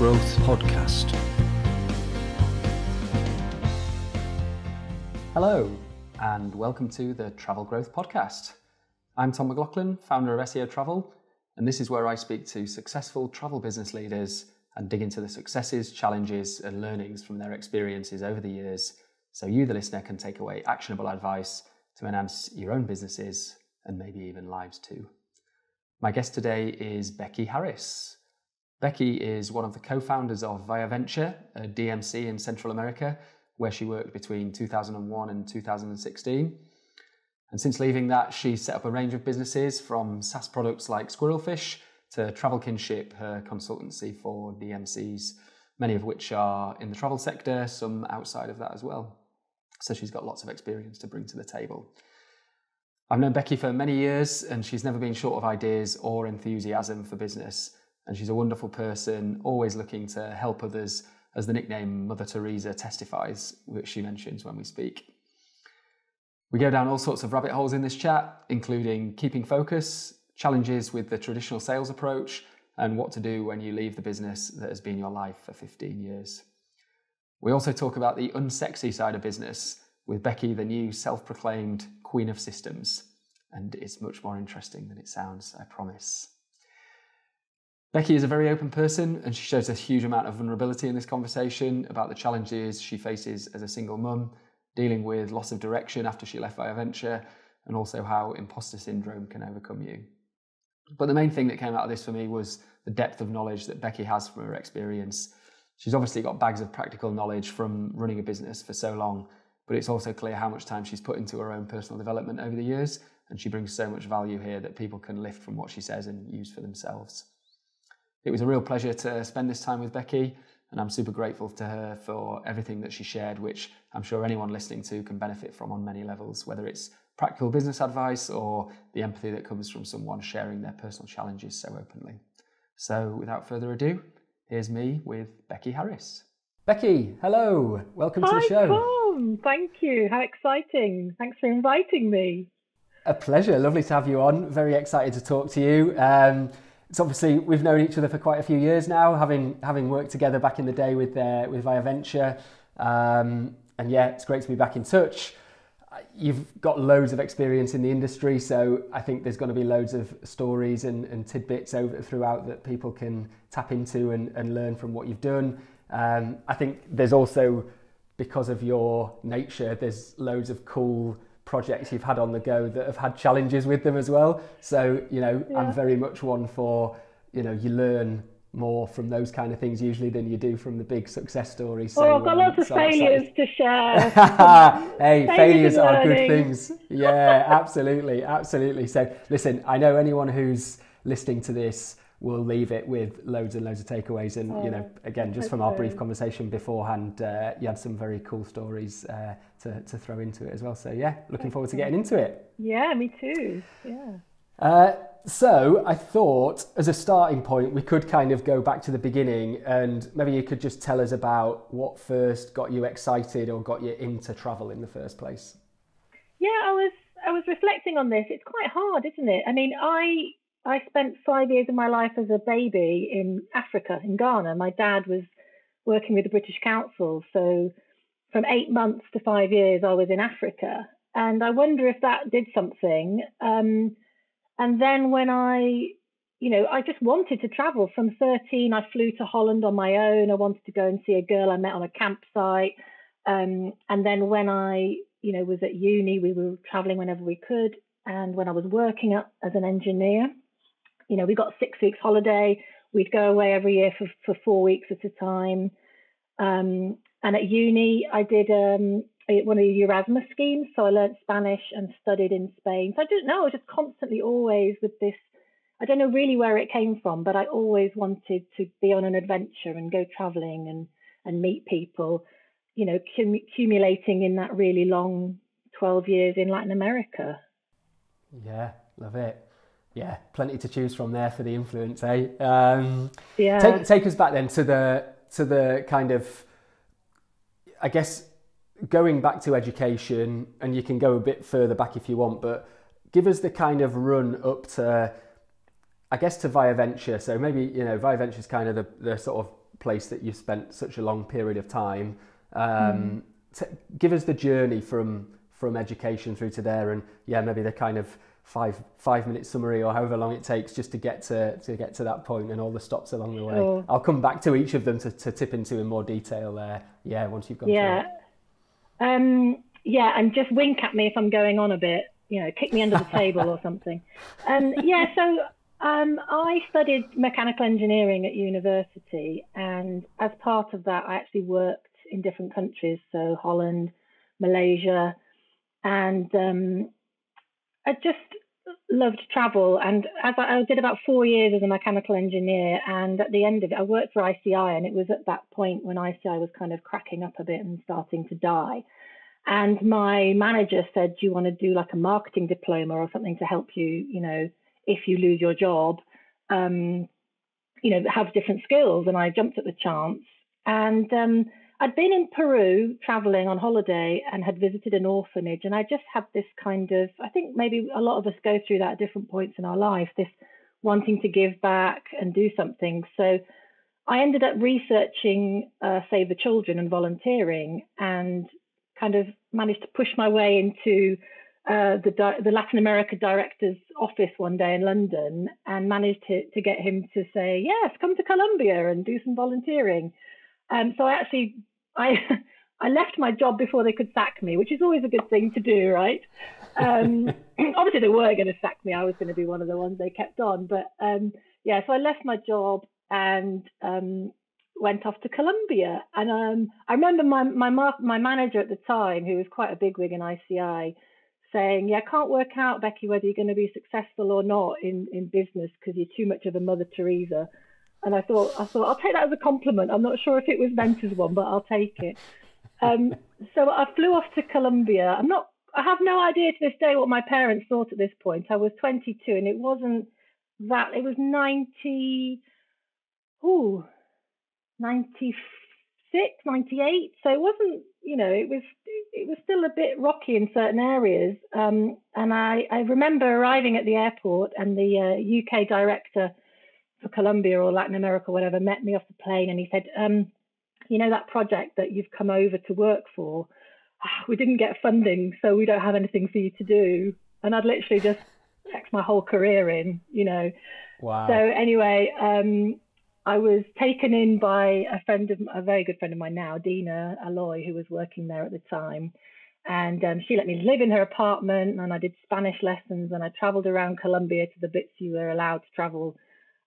Growth Podcast. Hello, and welcome to the Travel Growth Podcast. I'm Tom McLaughlin, founder of SEO Travel, and this is where I speak to successful travel business leaders and dig into the successes, challenges, and learnings from their experiences over the years so you, the listener, can take away actionable advice to enhance your own businesses and maybe even lives too. My guest today is Becky Harris. Becky is one of the co founders of Viaventure, a DMC in Central America, where she worked between 2001 and 2016. And since leaving that, she set up a range of businesses from SaaS products like Squirrelfish to Travel Kinship, her consultancy for DMCs, many of which are in the travel sector, some outside of that as well. So she's got lots of experience to bring to the table. I've known Becky for many years, and she's never been short of ideas or enthusiasm for business. And she's a wonderful person, always looking to help others, as the nickname Mother Teresa testifies, which she mentions when we speak. We go down all sorts of rabbit holes in this chat, including keeping focus, challenges with the traditional sales approach, and what to do when you leave the business that has been your life for 15 years. We also talk about the unsexy side of business with Becky, the new self proclaimed queen of systems. And it's much more interesting than it sounds, I promise. Becky is a very open person and she shows a huge amount of vulnerability in this conversation about the challenges she faces as a single mum, dealing with loss of direction after she left Viaventure, and also how imposter syndrome can overcome you. But the main thing that came out of this for me was the depth of knowledge that Becky has from her experience. She's obviously got bags of practical knowledge from running a business for so long but it's also clear how much time she's put into her own personal development over the years, and she brings so much value here that people can lift from what she says and use for themselves. It was a real pleasure to spend this time with Becky, and I'm super grateful to her for everything that she shared, which I'm sure anyone listening to can benefit from on many levels, whether it's practical business advice or the empathy that comes from someone sharing their personal challenges so openly. So, without further ado, here's me with Becky Harris. Becky, hello, welcome Hi, to the show. Tom. Thank you. How exciting. Thanks for inviting me. A pleasure. Lovely to have you on. Very excited to talk to you. Um, it's obviously we've known each other for quite a few years now, having having worked together back in the day with uh, with Viaventure, um, and yeah, it's great to be back in touch. You've got loads of experience in the industry, so I think there's going to be loads of stories and, and tidbits over throughout that people can tap into and, and learn from what you've done. Um, I think there's also, because of your nature, there's loads of cool projects you've had on the go that have had challenges with them as well. So, you know, yeah. I'm very much one for, you know, you learn more from those kind of things usually than you do from the big success stories. So, oh, I've got um, lots of so failures to share. hey, failures are good things. Yeah, absolutely, absolutely. So, listen, I know anyone who's listening to this we'll leave it with loads and loads of takeaways. And oh, you know, again, just from our brief conversation beforehand, uh, you had some very cool stories uh, to to throw into it as well. So yeah, looking forward to getting into it. Yeah, me too. Yeah. Uh, so I thought, as a starting point, we could kind of go back to the beginning, and maybe you could just tell us about what first got you excited or got you into travel in the first place. Yeah, I was I was reflecting on this. It's quite hard, isn't it? I mean, I I spent five years of my life as a baby in Africa, in Ghana. My dad was working with the British Council. So from eight months to five years, I was in Africa. And I wonder if that did something. Um, and then when I, you know, I just wanted to travel. From 13, I flew to Holland on my own. I wanted to go and see a girl I met on a campsite. Um, and then when I, you know, was at uni, we were traveling whenever we could. And when I was working up as an engineer, you know, we got six weeks holiday. We'd go away every year for, for four weeks at a time. Um, and at uni, I did um, one of the Erasmus schemes. So I learned Spanish and studied in Spain. So I didn't know, I was just constantly always with this. I don't know really where it came from, but I always wanted to be on an adventure and go traveling and, and meet people, you know, cum- accumulating in that really long 12 years in Latin America. Yeah, love it yeah, plenty to choose from there for the influence, eh? Um, yeah. Take, take us back then to the to the kind of, I guess, going back to education, and you can go a bit further back if you want, but give us the kind of run up to, I guess, to Viaventure. So maybe you know, Viaventure is kind of the, the sort of place that you spent such a long period of time. Um, mm. give us the journey from from education through to there, and yeah, maybe the kind of five five minute summary or however long it takes just to get to to get to that point and all the stops along the way. Sure. I'll come back to each of them to, to tip into in more detail there. Yeah, once you've gone. Yeah. Um, yeah, and just wink at me if I'm going on a bit. You know, kick me under the table or something. Um, yeah, so um, I studied mechanical engineering at university, and as part of that, I actually worked in different countries, so Holland, Malaysia, and um, I just loved travel. And as I, I, did about four years as a mechanical engineer, and at the end of it, I worked for ICI, and it was at that point when ICI was kind of cracking up a bit and starting to die. And my manager said, "Do you want to do like a marketing diploma or something to help you, you know, if you lose your job, um, you know, have different skills?" And I jumped at the chance, and um, I'd been in Peru traveling on holiday and had visited an orphanage, and I just had this kind of, I think maybe a lot of us go through that at different points in our life, this wanting to give back and do something. So I ended up researching uh, Save the Children and volunteering, and kind of managed to push my way into uh, the, the Latin America director's office one day in London, and managed to, to get him to say, "Yes, come to Colombia and do some volunteering." Um, so I actually I I left my job before they could sack me, which is always a good thing to do, right? Um, obviously, they were going to sack me. I was going to be one of the ones they kept on, but um, yeah. So I left my job and um, went off to Colombia. And um, I remember my my my manager at the time, who was quite a bigwig in ICI, saying, "Yeah, I can't work out, Becky, whether you're going to be successful or not in in business because you're too much of a Mother Teresa." And I thought, I thought, I'll take that as a compliment. I'm not sure if it was meant as one, but I'll take it. Um, so I flew off to Colombia. I'm not, I have no idea to this day what my parents thought at this point. I was 22 and it wasn't that, it was 90, ooh, 96, 98. So it wasn't, you know, it was, it was still a bit rocky in certain areas. Um, and I, I remember arriving at the airport and the uh, UK director for Colombia or Latin America or whatever met me off the plane and he said, um, you know, that project that you've come over to work for, we didn't get funding, so we don't have anything for you to do. And I'd literally just checked my whole career in, you know. Wow. So anyway, um, I was taken in by a friend of a very good friend of mine now, Dina Aloy, who was working there at the time. And um, she let me live in her apartment, and I did Spanish lessons, and I traveled around Colombia to the bits you were allowed to travel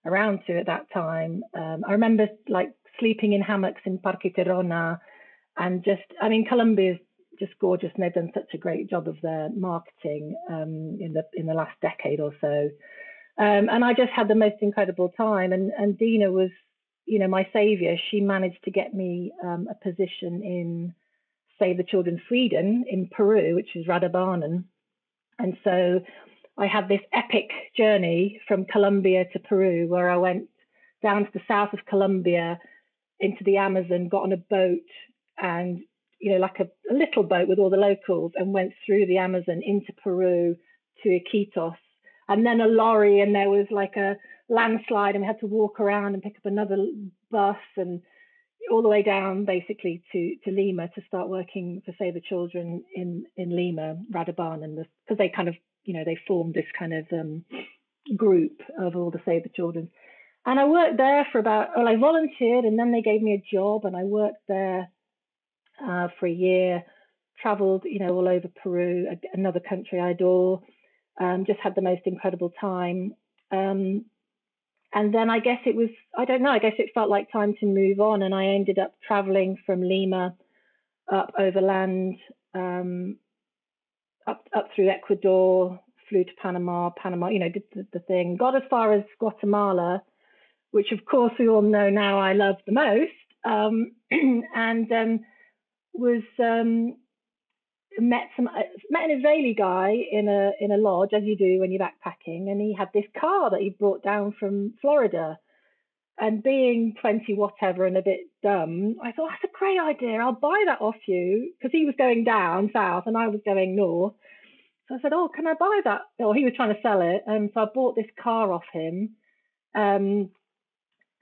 around to at that time. Um, I remember like sleeping in hammocks in Parque Tayrona and just, I mean, Colombia is just gorgeous and they've done such a great job of their marketing um, in the in the last decade or so. Um, and I just had the most incredible time. And, and Dina was, you know, my savior. She managed to get me um, a position in Save the Children Sweden in Peru, which is Rädda Barnen. And so I had this epic journey from Colombia to Peru where I went down to the south of Colombia into the Amazon, got on a boat and, you know, like a, a little boat with all the locals and went through the Amazon into Peru to Iquitos. And then a lorry and there was like a landslide and we had to walk around and pick up another bus and all the way down basically to, to Lima to start working for Save the Children in, in Lima, Rädda Barnen, because they kind of you know, they formed this kind of um, group of all the the Children. And I worked there for about, well, I volunteered and then they gave me a job and I worked there uh, for a year, traveled, you know, all over Peru, another country I adore, um, just had the most incredible time. Um, and then I guess it was, I don't know, I guess it felt like time to move on. And I ended up traveling from Lima up overland um, up up through Ecuador, flew to Panama, Panama, you know, did the, the thing, got as far as Guatemala, which of course we all know now I love the most, um, and um, was um, met some uh, met an Israeli guy in a in a lodge as you do when you're backpacking, and he had this car that he brought down from Florida. And being 20 whatever and a bit dumb, I thought that's a great idea. I'll buy that off you because he was going down south and I was going north. So I said, "Oh, can I buy that?" Or he was trying to sell it, and so I bought this car off him. Um,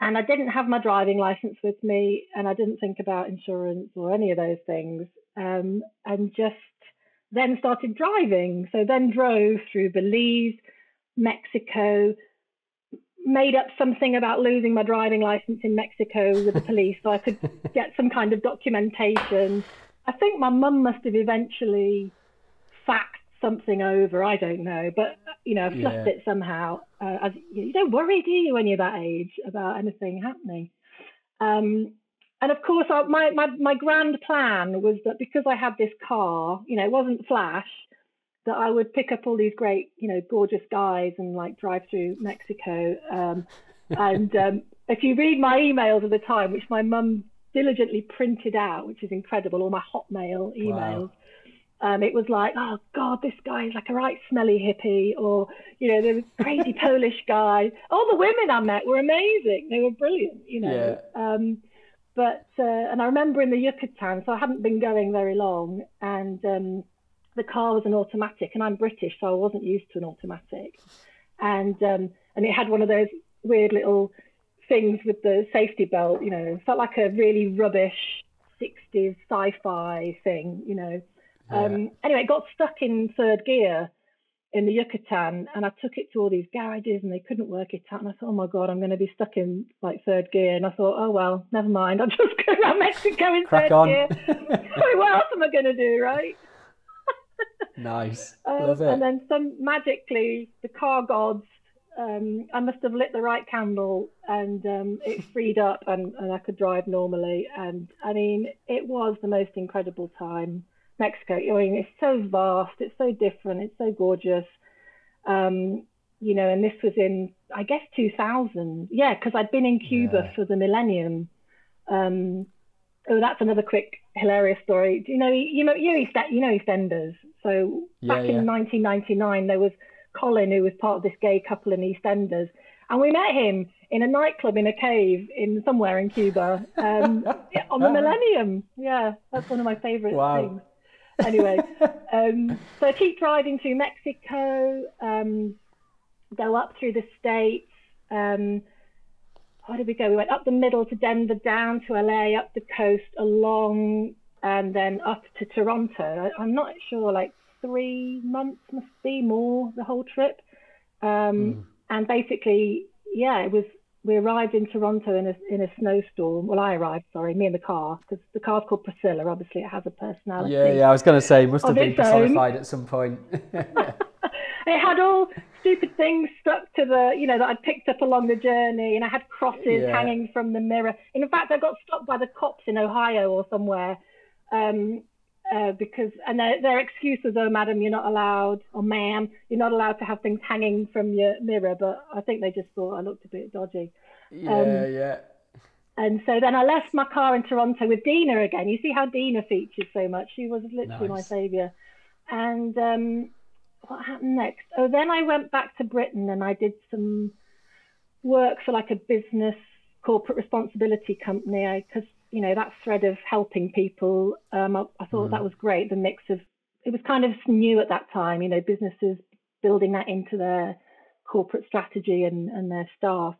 and I didn't have my driving license with me, and I didn't think about insurance or any of those things, um, and just then started driving. So then drove through Belize, Mexico, made up something about losing my driving license in Mexico with the police so I could get some kind of documentation. I think my mum must have eventually faxed something over. I don't know, but you know, I fluffed yeah. it somehow. Uh, as, you don't worry, do you, when you're that age about anything happening? Um, and of course, I, my, my my grand plan was that because I had this car, you know, it wasn't flash, that I would pick up all these great, you know, gorgeous guys and like drive through Mexico. Um, and um, if you read my emails at the time, which my mum diligently printed out, which is incredible, all my Hotmail emails. Wow. Um, it was like, oh God, this guy is like a right smelly hippie, or you know, the crazy Polish guy. All the women I met were amazing; they were brilliant, you know. Yeah. Um, but uh, and I remember in the Yucatan, so I hadn't been going very long, and um, the car was an automatic, and I'm British, so I wasn't used to an automatic, and um, and it had one of those weird little things with the safety belt, you know, felt like a really rubbish 60s sci-fi thing, you know. Um, anyway, it got stuck in third gear in the Yucatan, and I took it to all these garages, and they couldn't work it out. And I thought, oh my god, I'm going to be stuck in like third gear. And I thought, oh well, never mind. I'll just go around Mexico in Crack third on. gear. what else am I going to do, right? Nice, um, love it. And then some magically, the car gods. Um, I must have lit the right candle, and um, it freed up, and, and I could drive normally. And I mean, it was the most incredible time. Mexico. I mean, it's so vast, it's so different, it's so gorgeous. Um, you know, and this was in, I guess, 2000. Yeah, because I'd been in Cuba yeah. for the millennium. Um, oh, that's another quick hilarious story. Do you know, you know, you know, you know EastEnders. So yeah, back yeah. in 1999, there was Colin, who was part of this gay couple in EastEnders, and we met him in a nightclub in a cave in somewhere in Cuba um, on the Millennium. Yeah, that's one of my favourite wow. things anyway, um, so I keep driving through Mexico, um, go up through the states. Um, how did we go? We went up the middle to Denver, down to LA, up the coast, along, and then up to Toronto. I, am not sure, like three months must be more the whole trip. Mm. And basically, yeah, it was we arrived in Toronto in a in a snowstorm. Well, I arrived, sorry, me and the car, because the car's called Priscilla. Obviously, it has a personality. Yeah, yeah. I was going to say, must have been personified own. at some point. it had all stupid things stuck to the, you know, that I'd picked up along the journey, and I had crosses yeah. hanging from the mirror. In fact, I got stopped by the cops in Ohio or somewhere. Um, uh, because and their, their excuse was, "Oh, madam, you're not allowed, or ma'am, you're not allowed to have things hanging from your mirror." But I think they just thought I looked a bit dodgy. Yeah, um, yeah. And so then I left my car in Toronto with Dina again. You see how Dina featured so much. She was literally nice. my saviour. And um, what happened next? Oh, then I went back to Britain and I did some work for like a business corporate responsibility company because you know that thread of helping people um, I, I, thought mm. that was great the mix of it was kind of new at that time you know businesses building that into their corporate strategy and, and their staff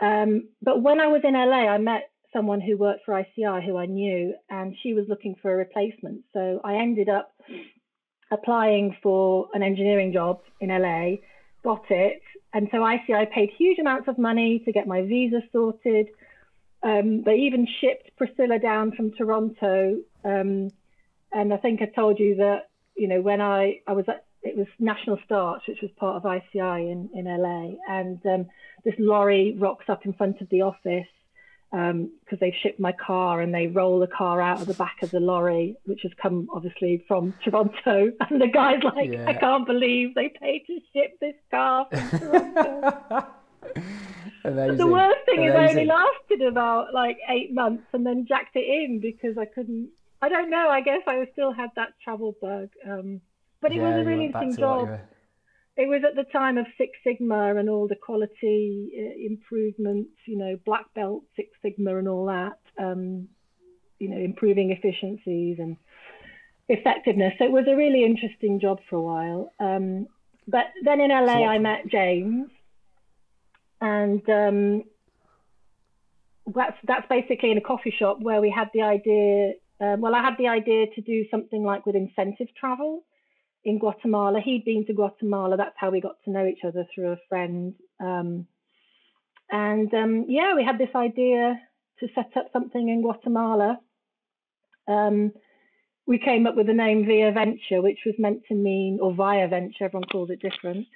um, but when i was in la i met someone who worked for ici who i knew and she was looking for a replacement so i ended up applying for an engineering job in la got it and so ici paid huge amounts of money to get my visa sorted um, they even shipped Priscilla down from Toronto. Um, and I think I told you that, you know, when I, I was at, it was National Starch, which was part of ICI in, in LA. And um, this lorry rocks up in front of the office because um, they've shipped my car and they roll the car out of the back of the lorry, which has come obviously from Toronto. And the guy's like, yeah. I can't believe they paid to ship this car from Toronto. But the worst thing Amazing. is I only lasted about like eight months and then jacked it in because I couldn't. I don't know. I guess I still had that travel bug. Um, but it yeah, was a really interesting job. It was at the time of Six Sigma and all the quality uh, improvements, you know, black belt Six Sigma and all that. Um, you know, improving efficiencies and effectiveness. So it was a really interesting job for a while. Um, but then in LA, so I met James, and um, that's that's basically in a coffee shop where we had the idea. Um, well, I had the idea to do something like with incentive travel in Guatemala. He'd been to Guatemala. That's how we got to know each other through a friend. Um, and um, yeah, we had this idea to set up something in Guatemala. Um, we came up with the name Viaventure, which was meant to mean, or Viaventure, everyone calls it different.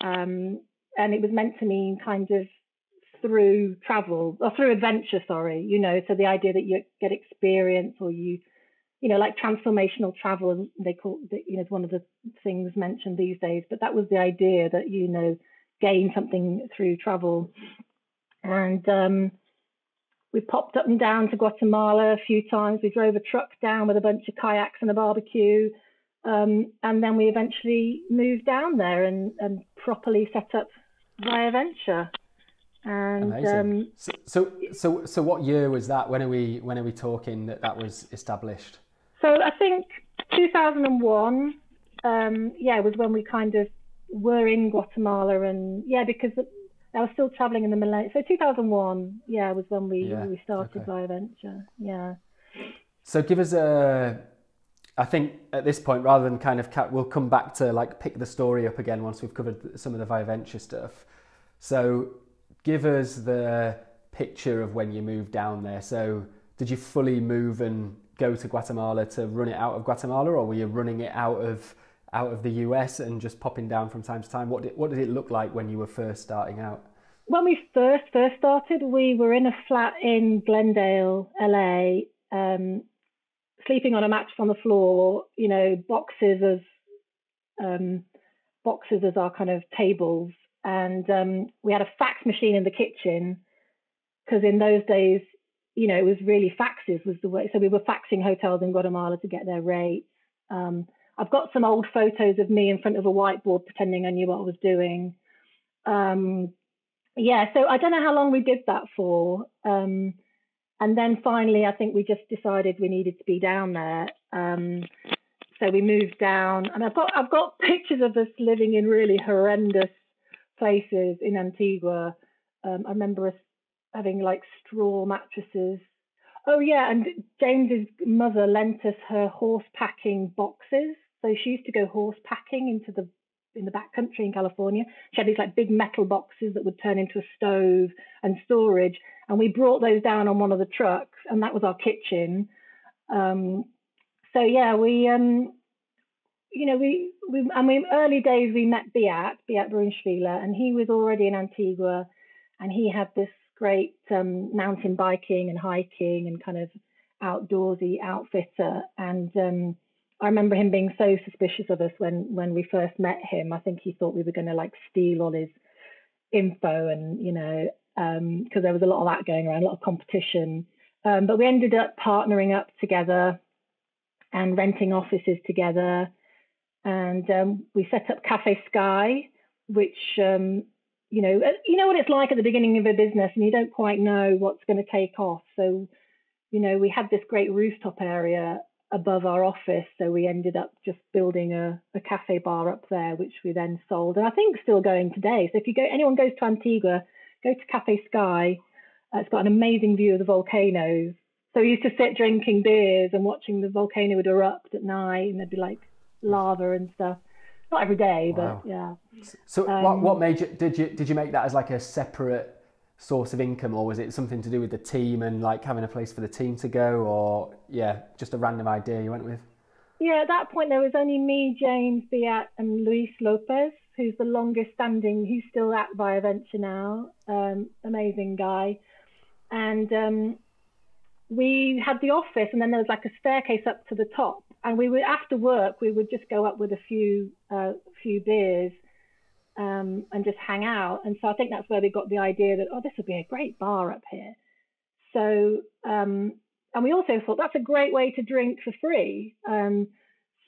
Um, and it was meant to mean kind of through travel or through adventure, sorry, you know, so the idea that you get experience or you, you know, like transformational travel, they call, you know, is one of the things mentioned these days, but that was the idea that, you know, gain something through travel. And um, we popped up and down to Guatemala a few times. We drove a truck down with a bunch of kayaks and a barbecue. Um, and then we eventually moved down there and, and properly set up Viaventure. And Amazing. Um, so, so, so, so, what year was that? When are we when are we talking that that was established? So I think 2001. Um, yeah, was when we kind of were in Guatemala, and yeah, because I was still traveling in the millennium. So 2001, yeah, was when we yeah, we started okay. Viaventure. Yeah. So give us a. I think at this point, rather than kind of, we'll come back to like pick the story up again once we've covered some of the Viaventure stuff. So give us the picture of when you moved down there. So did you fully move and go to Guatemala to run it out of Guatemala, or were you running it out of out of the US and just popping down from time to time? What did, what did it look like when you were first starting out? When we first first started, we were in a flat in Glendale, LA, um, sleeping on a mattress on the floor. You know, boxes as um, boxes as our kind of tables, and um, we had a fax machine in the kitchen because in those days, you know, it was really faxes was the way. So we were faxing hotels in Guatemala to get their rates. Um, I've got some old photos of me in front of a whiteboard pretending I knew what I was doing. Um, yeah, so I don't know how long we did that for. Um, and then finally, I think we just decided we needed to be down there. Um, so we moved down, and I've got I've got pictures of us living in really horrendous places in Antigua. Um, I remember us having like straw mattresses. Oh yeah, and James's mother lent us her horse packing boxes so she used to go horse packing into the in the back country in California. She had these like big metal boxes that would turn into a stove and storage, and we brought those down on one of the trucks, and that was our kitchen. Um, so yeah, we um, you know we we I mean early days we met Beat Beat Brunschwiler, and he was already in Antigua, and he had this great um, mountain biking and hiking and kind of outdoorsy outfitter, and um, I remember him being so suspicious of us when when we first met him. I think he thought we were going to like steal all his info, and you know, because um, there was a lot of that going around, a lot of competition. Um, but we ended up partnering up together and renting offices together, and um, we set up Cafe Sky, which um, you know, you know what it's like at the beginning of a business, and you don't quite know what's going to take off. So, you know, we had this great rooftop area above our office. So we ended up just building a, a cafe bar up there, which we then sold. And I think still going today. So if you go, anyone goes to Antigua, go to Cafe Sky. Uh, it's got an amazing view of the volcanoes. So we used to sit drinking beers and watching the volcano would erupt at night, and there'd be like lava and stuff. Not every day, wow. but yeah. So um, what, what made you did you did you make that as like a separate source of income or was it something to do with the team and like having a place for the team to go or yeah just a random idea you went with yeah at that point there was only me james Beat and luis lopez who's the longest standing he's still at viaventure now um, amazing guy and um, we had the office and then there was like a staircase up to the top and we would after work we would just go up with a few uh, few beers um, and just hang out. And so I think that's where they got the idea that, oh, this would be a great bar up here. So, um, and we also thought that's a great way to drink for free. Um,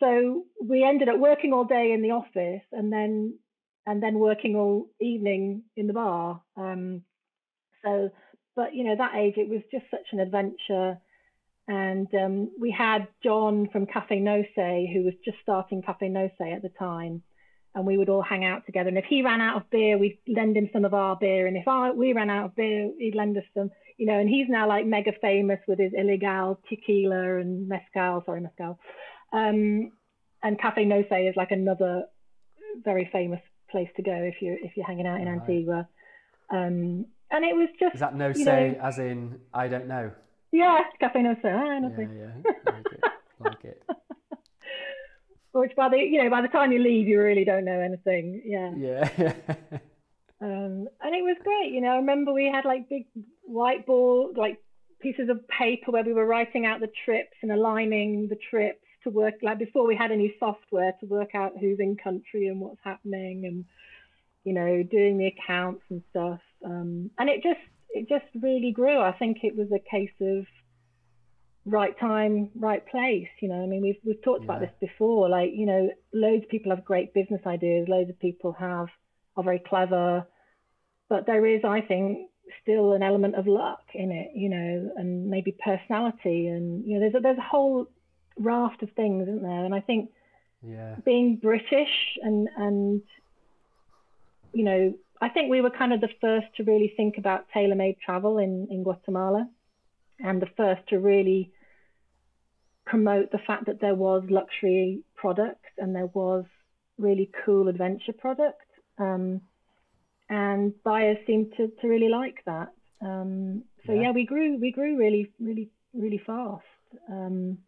so we ended up working all day in the office and then and then working all evening in the bar. Um, so, but you know, that age it was just such an adventure. And um, we had John from Cafe No Sé, who was just starting Cafe No Sé at the time and we would all hang out together. And if he ran out of beer, we'd lend him some of our beer. And if I, we ran out of beer, he'd lend us some. you know, and he's now like mega famous with his illegal tequila and mezcal, sorry, mezcal. Um, and Cafe No Sé is like another very famous place to go if you're if you're hanging out in right. Antigua. Um, and it was just is that no say as in I don't know. Yeah, Cafe No. Ah, nothing. Yeah, yeah, like it, like it. Which by the you know by the time you leave you really don't know anything. Yeah. Yeah. um, and it was great. You know, I remember we had like big whiteboard like pieces of paper where we were writing out the trips and aligning the trips to work like before we had any software to work out who's in country and what's happening and you know doing the accounts and stuff um, and it just it just really grew i think it was a case of right time right place you know i mean we've we've talked yeah. about this before like you know loads of people have great business ideas loads of people have are very clever but there is i think still an element of luck in it you know and maybe personality and you know there's a, there's a whole raft of things, isn't there? And I think yeah. being British and and you know, I think we were kind of the first to really think about tailor-made travel in in Guatemala, and the first to really promote the fact that there was luxury product and there was really cool adventure product. Um, and buyers seemed to, to really like that. Um, so yeah. yeah. we grew we grew really really really fast. Um,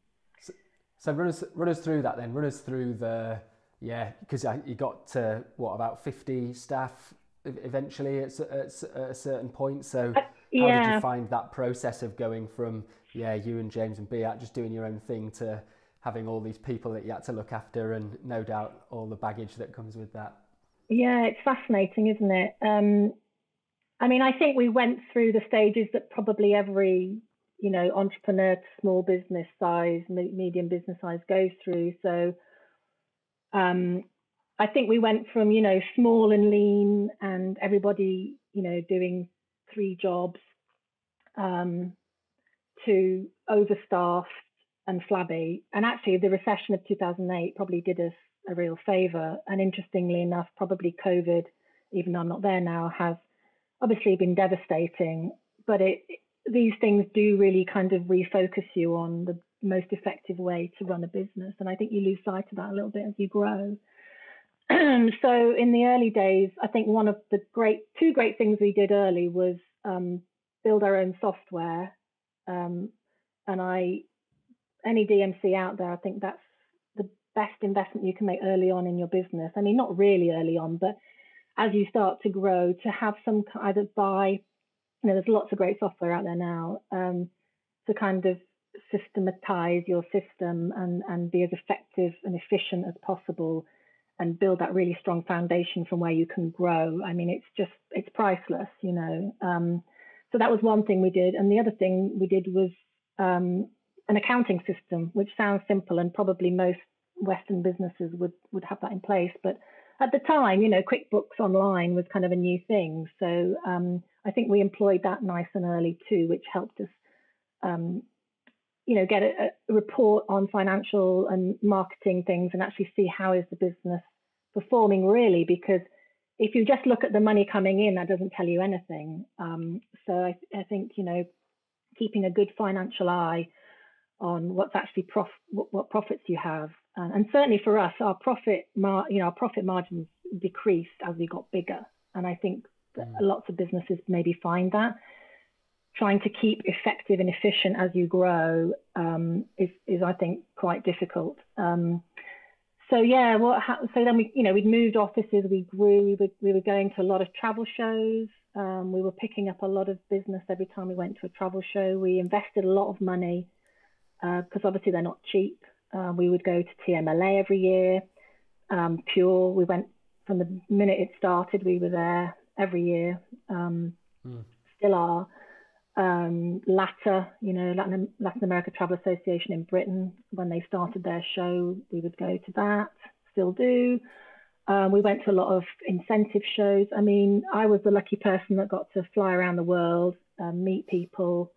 so run us run us through that then. Run us through the yeah because you got to what about fifty staff eventually at, at, at a certain point. So uh, how did you find that process of going from yeah you and James and Beat just doing your own thing to having all these people that you had to look after and no doubt all the baggage that comes with that. Yeah, it's fascinating, isn't it? Um, I mean, I think we went through the stages that probably every you know, entrepreneur to small business size, medium business size goes through. So um, I think we went from, you know, small and lean and everybody, you know, doing three jobs um, to overstaffed and flabby. And actually, the recession of 2008 probably did us a real favor. And interestingly enough, probably COVID, even though I'm not there now, has obviously been devastating. But it, these things do really kind of refocus you on the most effective way to run a business. And I think you lose sight of that a little bit as you grow. so in the early days, I think one of the great two great things we did early was um, build our own software. Um, and I, any DMC out there, I think that's the best investment you can make early on in your business. I mean, not really early on, but as you start to grow, to have some either buy you know, there's lots of great software out there now um, to kind of systematize your system and, and be as effective and efficient as possible and build that really strong foundation from where you can grow. I mean, it's just, it's priceless, you know. Um, so that was one thing we did. And the other thing we did was um, an accounting system, which sounds simple and probably most Western businesses would, would have that in place. But at the time, you know, QuickBooks Online was kind of a new thing. So um, I think we employed that nice and early too, which helped us, um, you know, get a, a, report on financial and marketing things and actually see how is the business performing really. Because if you just look at the money coming in, that doesn't tell you anything. Um, so I, I, think you know, keeping a good financial eye on what's actually prof what, what profits you have, uh, and certainly for us, our profit mar- you know our profit margins decreased as we got bigger, and I think Mm. Lots of businesses maybe find that. Trying to keep effective and efficient as you grow um, is, is, I think, quite difficult. Um, so yeah, what ha- so then we, you know, we'd moved offices, we grew, we were, we were going to a lot of travel shows. Um, we were picking up a lot of business every time we went to a travel show. We invested a lot of money because uh, obviously they're not cheap. Uh, we would go to TMLA every year. Um, Pure, we went from the minute it started, we were there every year, um, mm. still are. Um, LATA, you know, Latin, Latin America Travel Association in Britain, when they started their show, we would go to that, still do. Um, we went to a lot of incentive shows. I mean, I was the lucky person that got to fly around the world, um, meet people.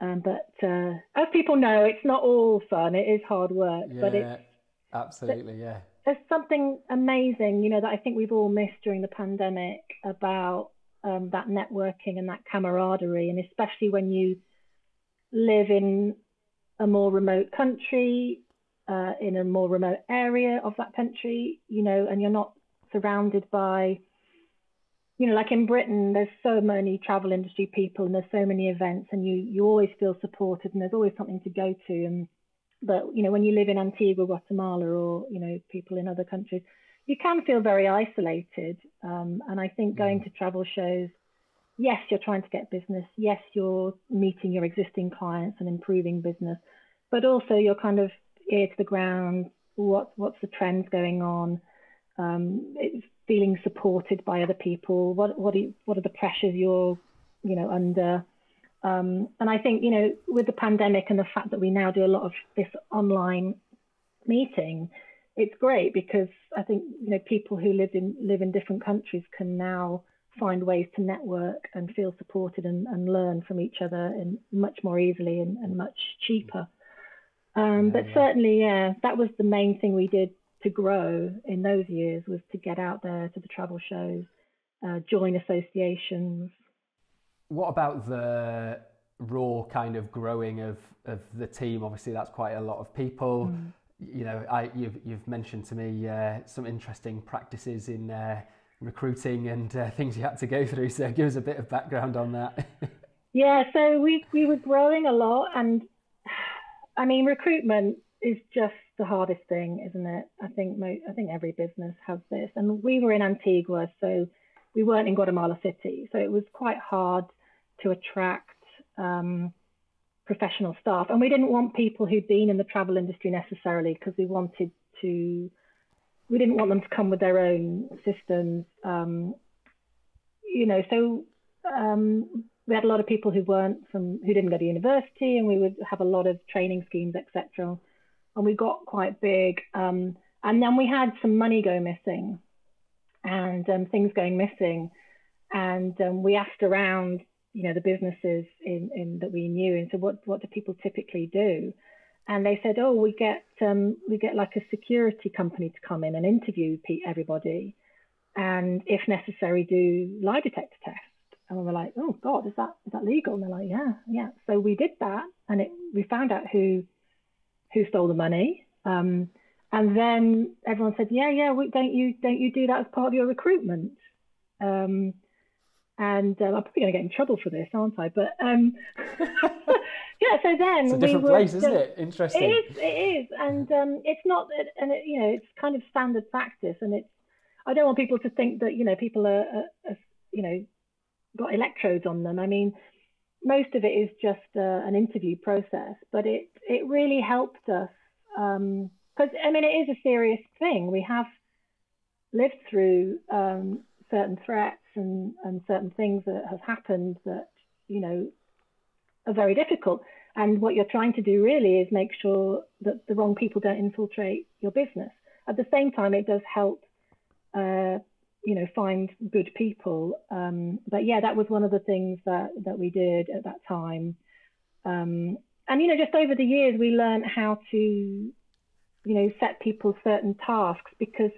Um, but uh, as people know, it's not all fun. It is hard work. Yeah, but it's absolutely, yeah there's something amazing, you know, that I think we've all missed during the pandemic about um, that networking and that camaraderie, and especially when you live in a more remote country, uh, in a more remote area of that country, you know, and you're not surrounded by, you know, like in Britain, there's so many travel industry people and there's so many events, and you you always feel supported, and there's always something to go to. And but you know, when you live in Antigua, Guatemala, or you know, people in other countries, you can feel very isolated. Um, and I think going mm. to travel shows yes, you're trying to get business. Yes, you're meeting your existing clients and improving business, but also you're kind of ear to the ground. What what's the trends going on? Um, it's feeling supported by other people. What what are you, what are the pressures you're you know under? Um, and I think you know with the pandemic and the fact that we now do a lot of this online meeting, it's great because I think you know people who live in live in different countries can now find ways to network and feel supported and, and learn from each other and much more easily and, and much cheaper. Um, yeah, but yeah. certainly, yeah, that was the main thing we did to grow in those years was to get out there to the travel shows, uh, join associations. What about the raw kind of growing of, of the team? Obviously, that's quite a lot of people. Mm. You know, I, you've, you've mentioned to me uh, some interesting practices in uh, recruiting and uh, things you had to go through. So give us a bit of background on that. yeah, so we we were growing a lot, and I mean recruitment is just the hardest thing, isn't it? I think mo- I think every business has this, and we were in Antigua, so we weren't in Guatemala City, so it was quite hard to attract. Um, professional staff and we didn't want people who'd been in the travel industry necessarily because we wanted to we didn't want them to come with their own systems. Um, you know, so um, we had a lot of people who weren't from who didn't go to university, and we would have a lot of training schemes, etc. And we got quite big. Um, and then we had some money go missing, and um, things going missing, and um, we asked around, you know, the businesses in, in that we knew, and so what what do people typically do? and they said, "Oh, we get um, we get like a security company to come in and interview everybody, and if necessary, do lie detector tests." And we were like, "Oh God, is that is that legal?" And they're like, "Yeah, yeah." So we did that, and it we found out who who stole the money. Um, and then everyone said, "Yeah, yeah, we, don't you don't you do that as part of your recruitment?" Um, and um, I'm probably going to get in trouble for this, aren't I? But um, yeah, so then it's a different we place, isn't it? Interesting. It is. It is, and um, it's not, and it, you know, it's kind of standard practice, and it's. I don't want people to think that you know people are, are, are you know, got electrodes on them. I mean, most of it is just uh, an interview process, but it it really helped us because um, I mean it is a serious thing. We have lived through um, certain threats and, and certain things that have happened that you know are very difficult. And what you're trying to do really is make sure that the wrong people don't infiltrate your business. At the same time, it does help, uh, you know, find good people. Um, but yeah, that was one of the things that that we did at that time. Um, and you know, just over the years, we learned how to, you know, set people certain tasks because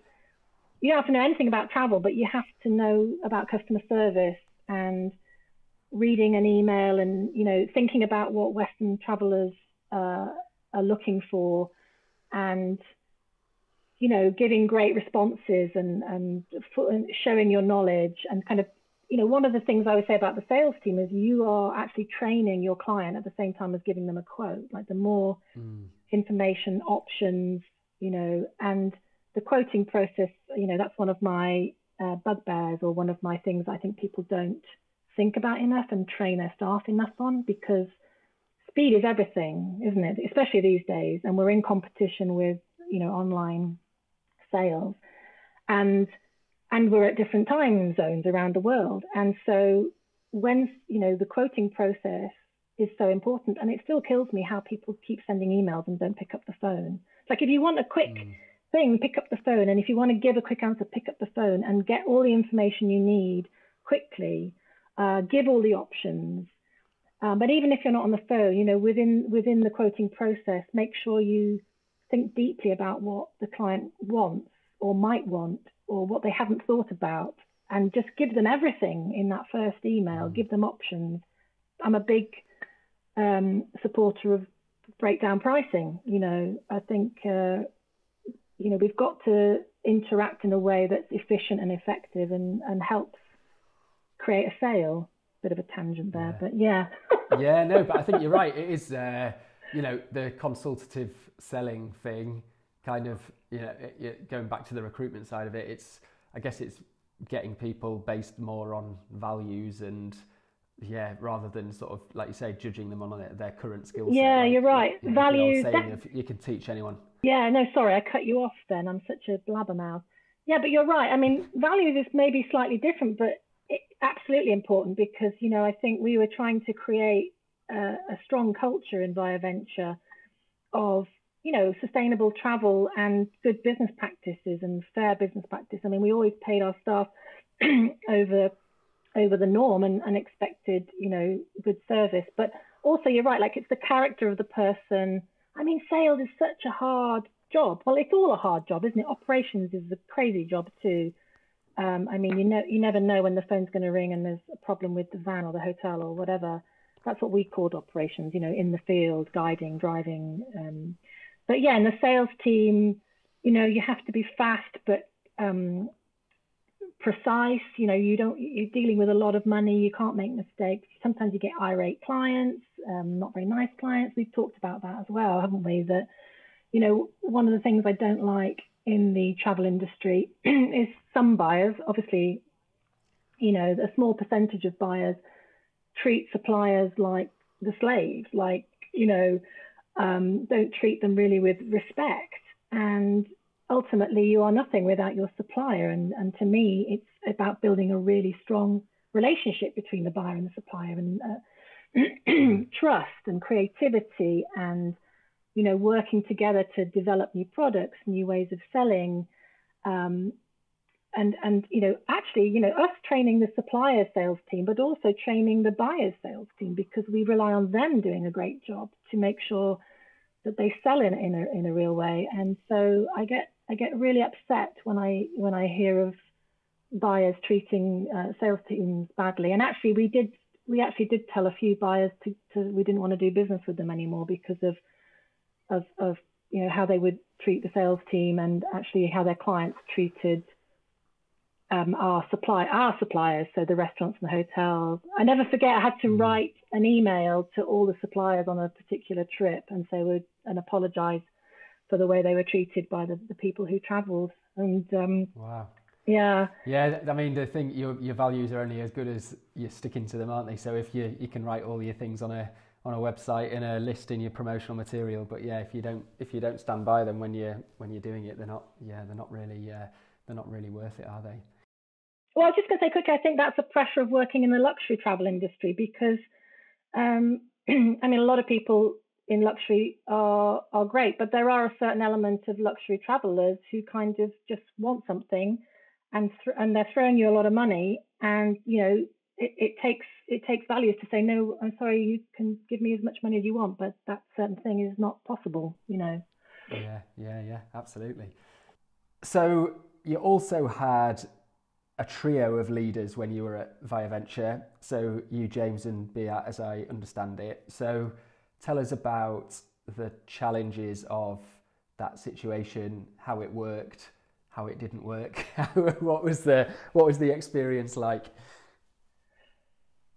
you don't have to know anything about travel, but you have to know about customer service and reading an email and you know thinking about what Western travelers uh, are looking for, and you know giving great responses and and showing your knowledge and kind of you know one of the things I would say about the sales team is you are actually training your client at the same time as giving them a quote. Like the more mm. information, options, you know, and the quoting process, you know, that's one of my uh, bugbears or one of my things I think people don't think about enough and train their staff enough on because speed is everything, isn't it? Especially these days. And we're in competition with, you know, online sales. And and we're at different time zones around the world. And so when you know the quoting process is so important and it still kills me how people keep sending emails and don't pick up the phone. It's like if you want a quick mm. Thing, pick up the phone. And if you want to give a quick answer, pick up the phone and get all the information you need quickly uh, give all the options. Um, but even if you're not on the phone, you know, within within the quoting process, make sure you think deeply about what the client wants or might want or what they haven't thought about, and just give them everything in that first email. Mm. Give them options. I'm a big um, supporter of breakdown pricing. You know, I think uh, you know we've got to interact in a way that's efficient and effective and and helps create a sale. Bit of a tangent there, yeah. but yeah. yeah, no, but I think you're right. It is, uh, you know, the consultative selling thing, kind of, you know, it, it, going back to the recruitment side of it. It's, I guess, it's getting people based more on values and yeah, rather than sort of like you say, judging them on their current skills. Yeah, like, you're right. You know, Values. you can teach anyone. Yeah, no, sorry, I cut you off. Then I'm such a blabbermouth. Yeah, but you're right. I mean, values is maybe slightly different, but it, absolutely important because you know I think we were trying to create a, a strong culture in Viaventure of you know sustainable travel and good business practices and fair business practice. I mean, we always paid our staff over over the norm and, and expected, you know, good service. But also, you're right, like it's the character of the person. I mean, sales is such a hard job. Well, it's all a hard job, isn't it? Operations is a crazy job too. Um, I mean, you know, you never know when the phone's going to ring and there's a problem with the van or the hotel or whatever. That's what we called operations, you know, in the field, guiding, driving. Um, but yeah, in the sales team, you know, you have to be fast, but um, precise. You know, you don't you're dealing with a lot of money. You can't make mistakes. Sometimes you get irate clients, um, not very nice clients. We've talked about that as well, haven't we? That you know, one of the things I don't like in the travel industry is some buyers, obviously, you know, a small percentage of buyers treat suppliers like the slaves, like you know, um, don't treat them really with respect and ultimately you are nothing without your supplier. And, and to me, it's about building a really strong relationship between the buyer and the supplier and uh, trust and creativity and you know working together to develop new products new ways of selling um, and and you know actually you know us training the supplier sales team but also training the buyers sales team because we rely on them doing a great job to make sure that they sell in, in a in a real way and so i get I get really upset when I when I hear of buyers treating uh, sales teams badly. And actually, we did we actually did tell a few buyers to, to we didn't want to do business with them anymore because of of of you know how they would treat the sales team and actually how their clients treated um, our supply our suppliers, so the restaurants and the hotels. I never forget I had to mm. write an email to all the suppliers on a particular trip and say would and apologize for the way they were treated by the, the people who travelled. And um, wow. Yeah. Yeah, I mean, the thing your your values are only as good as you're sticking to them, aren't they? So if you you can write all your things on a on a website in a list in your promotional material, but yeah, if you don't if you don't stand by them when you're when you're doing it, they're not yeah they're not really uh, they're not really worth it, are they? Well, I was just going to say quickly, I think that's the pressure of working in the luxury travel industry because, um, I mean, a lot of people in luxury are are great, but there are a certain element of luxury travelers who kind of just want something, and th- and they're throwing you a lot of money, and you know it, it takes it takes values to say no. I'm sorry, you can give me as much money as you want, but that certain thing is not possible. You know. Yeah, yeah, yeah, absolutely. So you also had a trio of leaders when you were at Viaventure. So you, James, and Beat, as I understand it. So tell us about the challenges of that situation, how it worked, how it didn't work. what was the what was the experience like?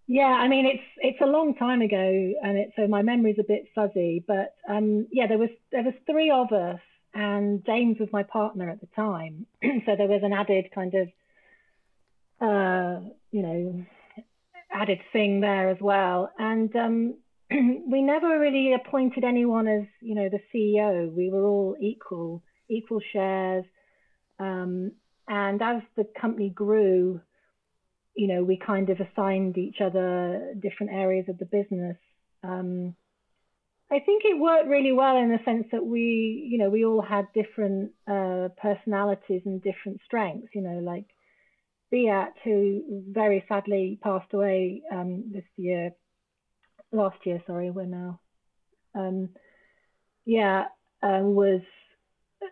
Yeah, I mean it's it's a long time ago, and it, so my memory's a bit fuzzy. But um, yeah, there was there was three of us, and James was my partner at the time, so there was an added kind of uh, you know added thing there as well. And um, we never really appointed anyone as you know the CEO. We were all equal, equal shares. Um, and as the company grew, you know, we kind of assigned each other different areas of the business. Um, I think it worked really well in the sense that we, you know, we all had different uh, personalities and different strengths. You know, like Beat, who very sadly passed away um, this year, last year, sorry, we're now. Um, yeah, uh, was,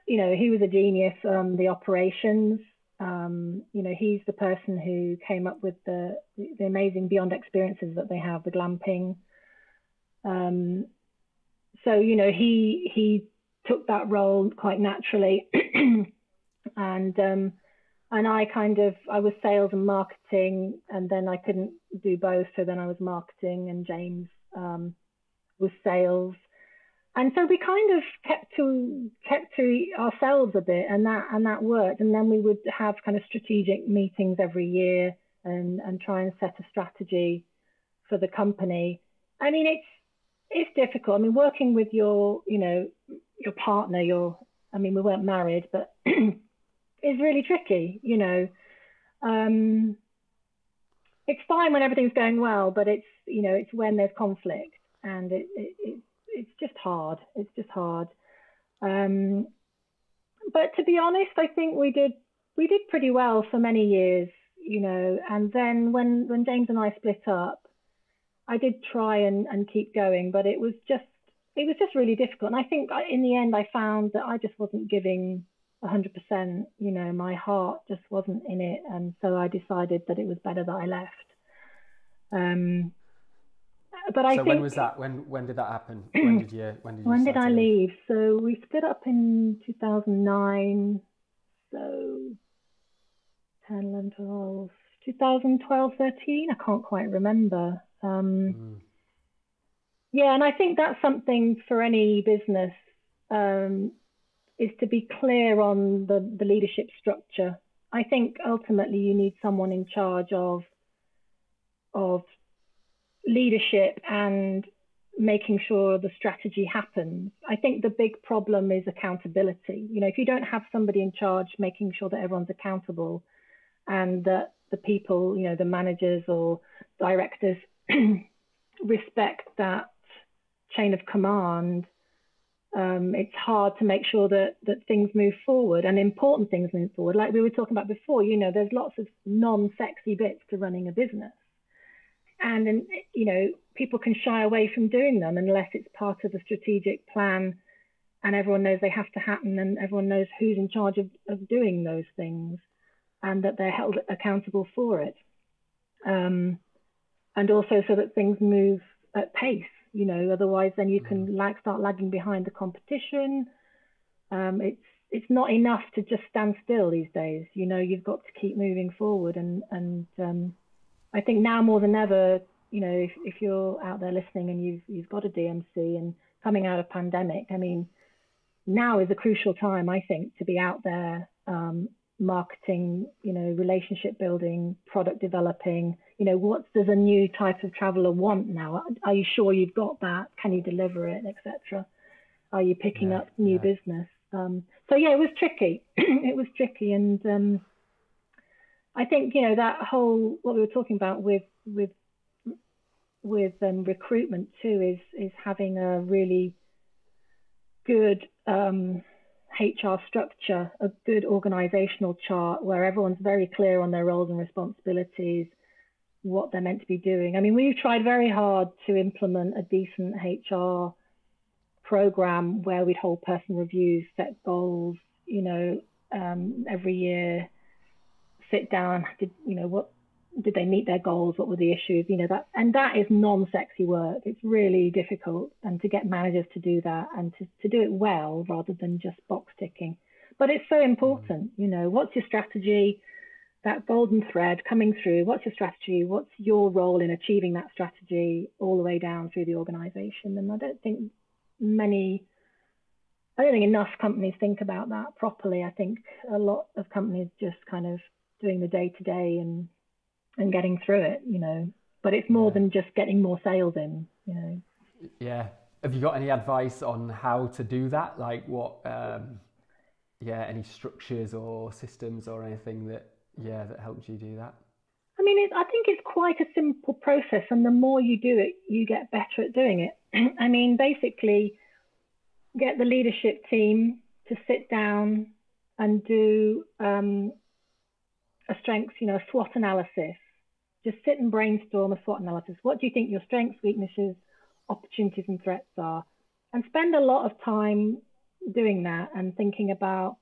you know, he was a genius on the operations. Um, you know, he's the person who came up with the the amazing Beyond experiences that they have, the glamping. Um, so you know, he he took that role quite naturally, and um, and I kind of I was sales and marketing, and then I couldn't do both, so then I was marketing, and James um, was sales. And so we kind of kept to kept to ourselves a bit and that and that worked. And then we would have kind of strategic meetings every year and and try and set a strategy for the company. I mean it's it's difficult. I mean working with your you know your partner your i mean we weren't married but is really tricky you know um it's fine when everything's going well but it's you know it's when there's conflict and it, it, it it's just hard. It's just hard. Um, but to be honest, I think we did we did pretty well for many years, you know. And then when when James and I split up, I did try and, and keep going, but it was just it was just really difficult. And I think in the end, I found that I just wasn't giving 100%. You know, my heart just wasn't in it, and so I decided that it was better that I left. Um, but I so think, when was that? When when did that happen? When did you when did you when did I leave? So we split up in 2009. So 10, 11, 12, 2012, 13. I can't quite remember. Um, mm. Yeah, and I think that's something for any business um, is to be clear on the, the leadership structure. I think ultimately you need someone in charge of of leadership and making sure the strategy happens. I think the big problem is accountability. You know, if you don't have somebody in charge making sure that everyone's accountable and that the people, you know, the managers or directors respect that chain of command, um, it's hard to make sure that that things move forward and important things move forward. Like we were talking about before, you know, there's lots of non-sexy bits to running a business. And, and you know people can shy away from doing them unless it's part of a strategic plan and everyone knows they have to happen and everyone knows who's in charge of, of doing those things and that they're held accountable for it. Um, and also so that things move at pace you know otherwise then you can mm. like start lagging behind the competition um, it's it's not enough to just stand still these days you know you've got to keep moving forward and and um, I think now more than ever, you know, if, if you're out there listening and you've you've got a DMC and coming out of pandemic, I mean, now is a crucial time, I think, to be out there um, marketing, you know, relationship building, product developing. You know, what does a new type of traveler want now? Are you sure you've got that? Can you deliver it, etc. Are you picking yeah, up new yeah. business? Um, so yeah, it was tricky. it was tricky, and um, I think you know that whole what we were talking about with with with um, recruitment too is is having a really good um, HR structure, a good organizational chart where everyone's very clear on their roles and responsibilities, what they're meant to be doing. I mean, we've tried very hard to implement a decent HR program where we'd hold person reviews, set goals, you know, um, every year sit down, did you know what did they meet their goals? What were the issues? You know that, and that is non-sexy work. It's really difficult, and to get managers to do that and to, to do it well rather than just box ticking. But it's so important. Mm. You know, what's your strategy? That golden thread coming through. What's your strategy? What's your role in achieving that strategy all the way down through the organisation? And I don't think many I don't think enough companies think about that properly. I think a lot of companies just kind of doing the day to day and and getting through it, you know. But it's more yeah. than just getting more sales in, you know. Yeah. Have you got any advice on how to do that? Like what um yeah, any structures or systems or anything that yeah, that helped you do that? I mean, I think it's quite a simple process, and the more you do it, you get better at doing it. I mean, basically, get the leadership team to sit down and do um, a strengths, you know, a SWOT analysis. Just sit and brainstorm a SWOT analysis. What do you think your strengths, weaknesses, opportunities, and threats are? And spend a lot of time doing that and thinking about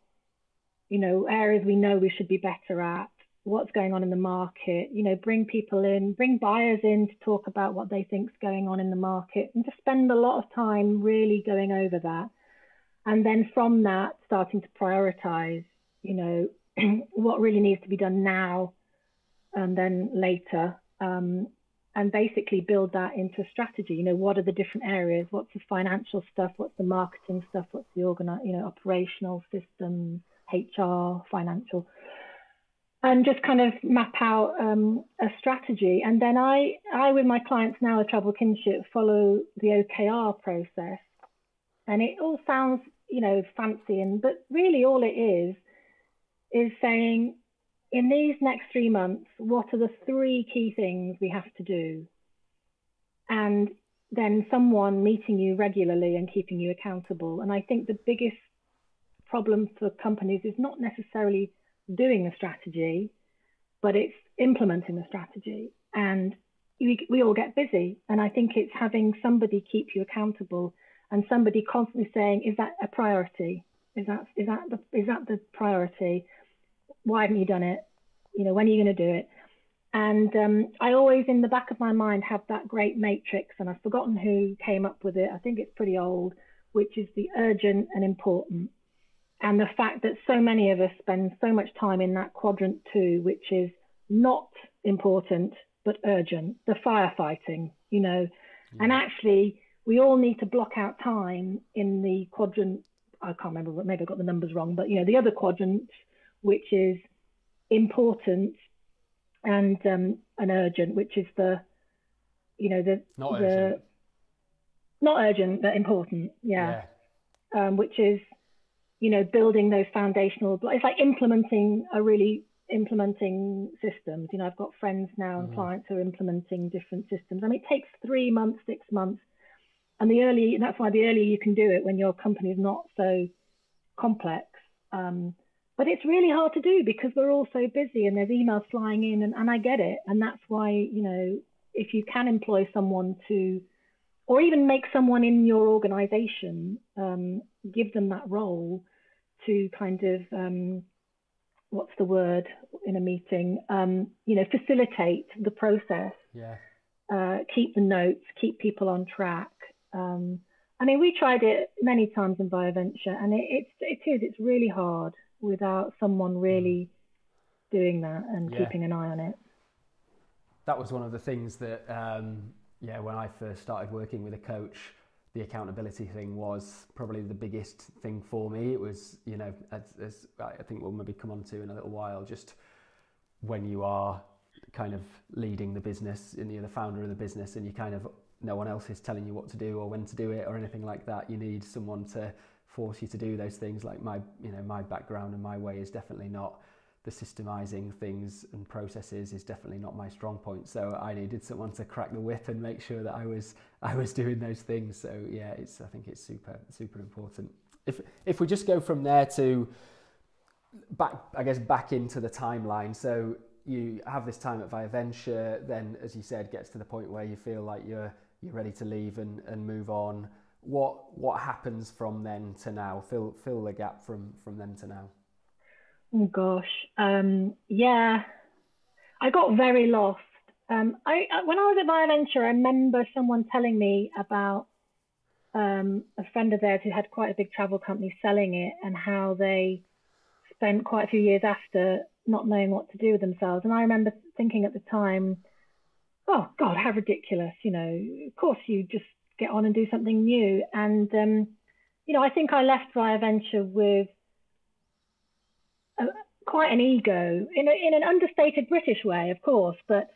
you know, areas we know we should be better at, what's going on in the market, you know, bring people in, bring buyers in to talk about what they think's going on in the market and just spend a lot of time really going over that. And then from that, starting to prioritize, you know, what really needs to be done now and then later. Um, and basically build that into a strategy. You know, what are the different areas? What's the financial stuff? What's the marketing stuff? What's the organi- you know, operational systems, HR, financial? and just kind of map out um, a strategy. And then I, I with my clients now at Travel Kinship follow the OKR process, and it all sounds you know fancy, and but really all it is is saying in these next three months, what are the three key things we have to do, and then someone meeting you regularly and keeping you accountable. And I think the biggest problem for companies is not necessarily doing the strategy, but it's implementing the strategy. And we, we all get busy. And I think it's having somebody keep you accountable and somebody constantly saying, is that a priority? Is that, is that, the, is that the priority? Why haven't you done it? You know, when are you going to do it? And um, I always, in the back of my mind, have that great matrix, and I've forgotten who came up with it. I think it's pretty old, which is the urgent and important and the fact that so many of us spend so much time in that quadrant two, which is not important but urgent, the firefighting, you know, yeah. and actually we all need to block out time in the quadrant. I can't remember, maybe I got the numbers wrong, but you know, the other quadrant, which is important and um, an urgent, which is the, you know, the not the urgent. not urgent but important, yeah, yeah. Um, which is you know, building those foundational, it's like implementing a really implementing systems. You know, I've got friends now and mm. clients who are implementing different systems. I mean, it takes three months, six months. And the early, that's why the earlier you can do it when your company is not so complex. Um, but it's really hard to do because we're all so busy and there's emails flying in and, and I get it. And that's why, you know, if you can employ someone to, or even make someone in your organization, um, give them that role, to kind of um, what's the word in a meeting? Um, you know, facilitate the process. Yeah. Uh, keep the notes, keep people on track. Um, I mean, we tried it many times in Viaventure, and it, it's it is it's really hard without someone really mm. doing that and yeah. keeping an eye on it. That was one of the things that, um, yeah, when I first started working with a coach, the accountability thing was probably the biggest thing for me. It was, you know, as, as I think we'll maybe come on to in a little while, just when you are kind of leading the business and you're the founder of the business and you kind of no one else is telling you what to do or when to do it or anything like that. You need someone to force you to do those things. Like my, you know, my background and my way is definitely not the systemizing things and processes is definitely not my strong point. So I needed someone to crack the whip and make sure that I was I was doing those things. So yeah, it's I think it's super super important. If if we just go from there to back I guess back into the timeline. So you have this time at Via Viaventure, then as you said, gets to the point where you feel like you're you're ready to leave and, and move on. What what happens from then to now? Fill fill the gap from from then to now. Oh gosh, um, yeah, I got very lost. Um, I when I was at Viaventure, I remember someone telling me about um, a friend of theirs who had quite a big travel company selling it, and how they spent quite a few years after not knowing what to do with themselves. And I remember thinking at the time, oh God, how ridiculous! You know, of course you just get on and do something new. And um, you know, I think I left Viaventure with quite an ego in, a, in an understated British way, of course, but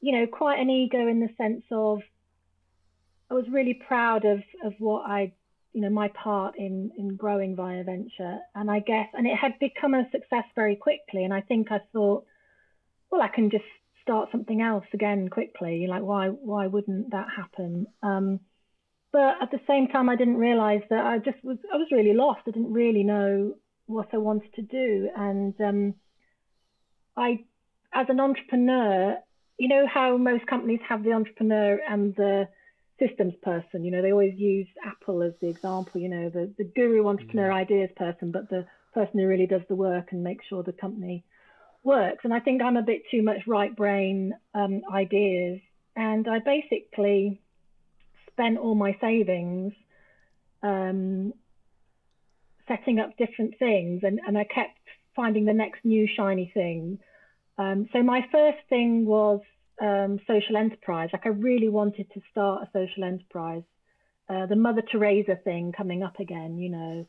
you know, quite an ego in the sense of I was really proud of of what I, you know, my part in in growing Viaventure, and I guess, and it had become a success very quickly, and I think I thought, well, I can just start something else again quickly. Like, why why wouldn't that happen? Um, but at the same time, I didn't realize that I just was I was really lost. I didn't really know what I wanted to do. And um, I, as an entrepreneur, you know how most companies have the entrepreneur and the systems person. You know, they always use Apple as the example. You know, the the guru entrepreneur yeah. ideas person, but the person who really does the work and makes sure the company works. And I think I'm a bit too much right brain um, ideas. And I basically spent all my savings um, setting up different things, and, and I kept finding the next new shiny thing. Um, so my first thing was um, social enterprise. Like I really wanted to start a social enterprise. Uh, the Mother Teresa thing coming up again, you know.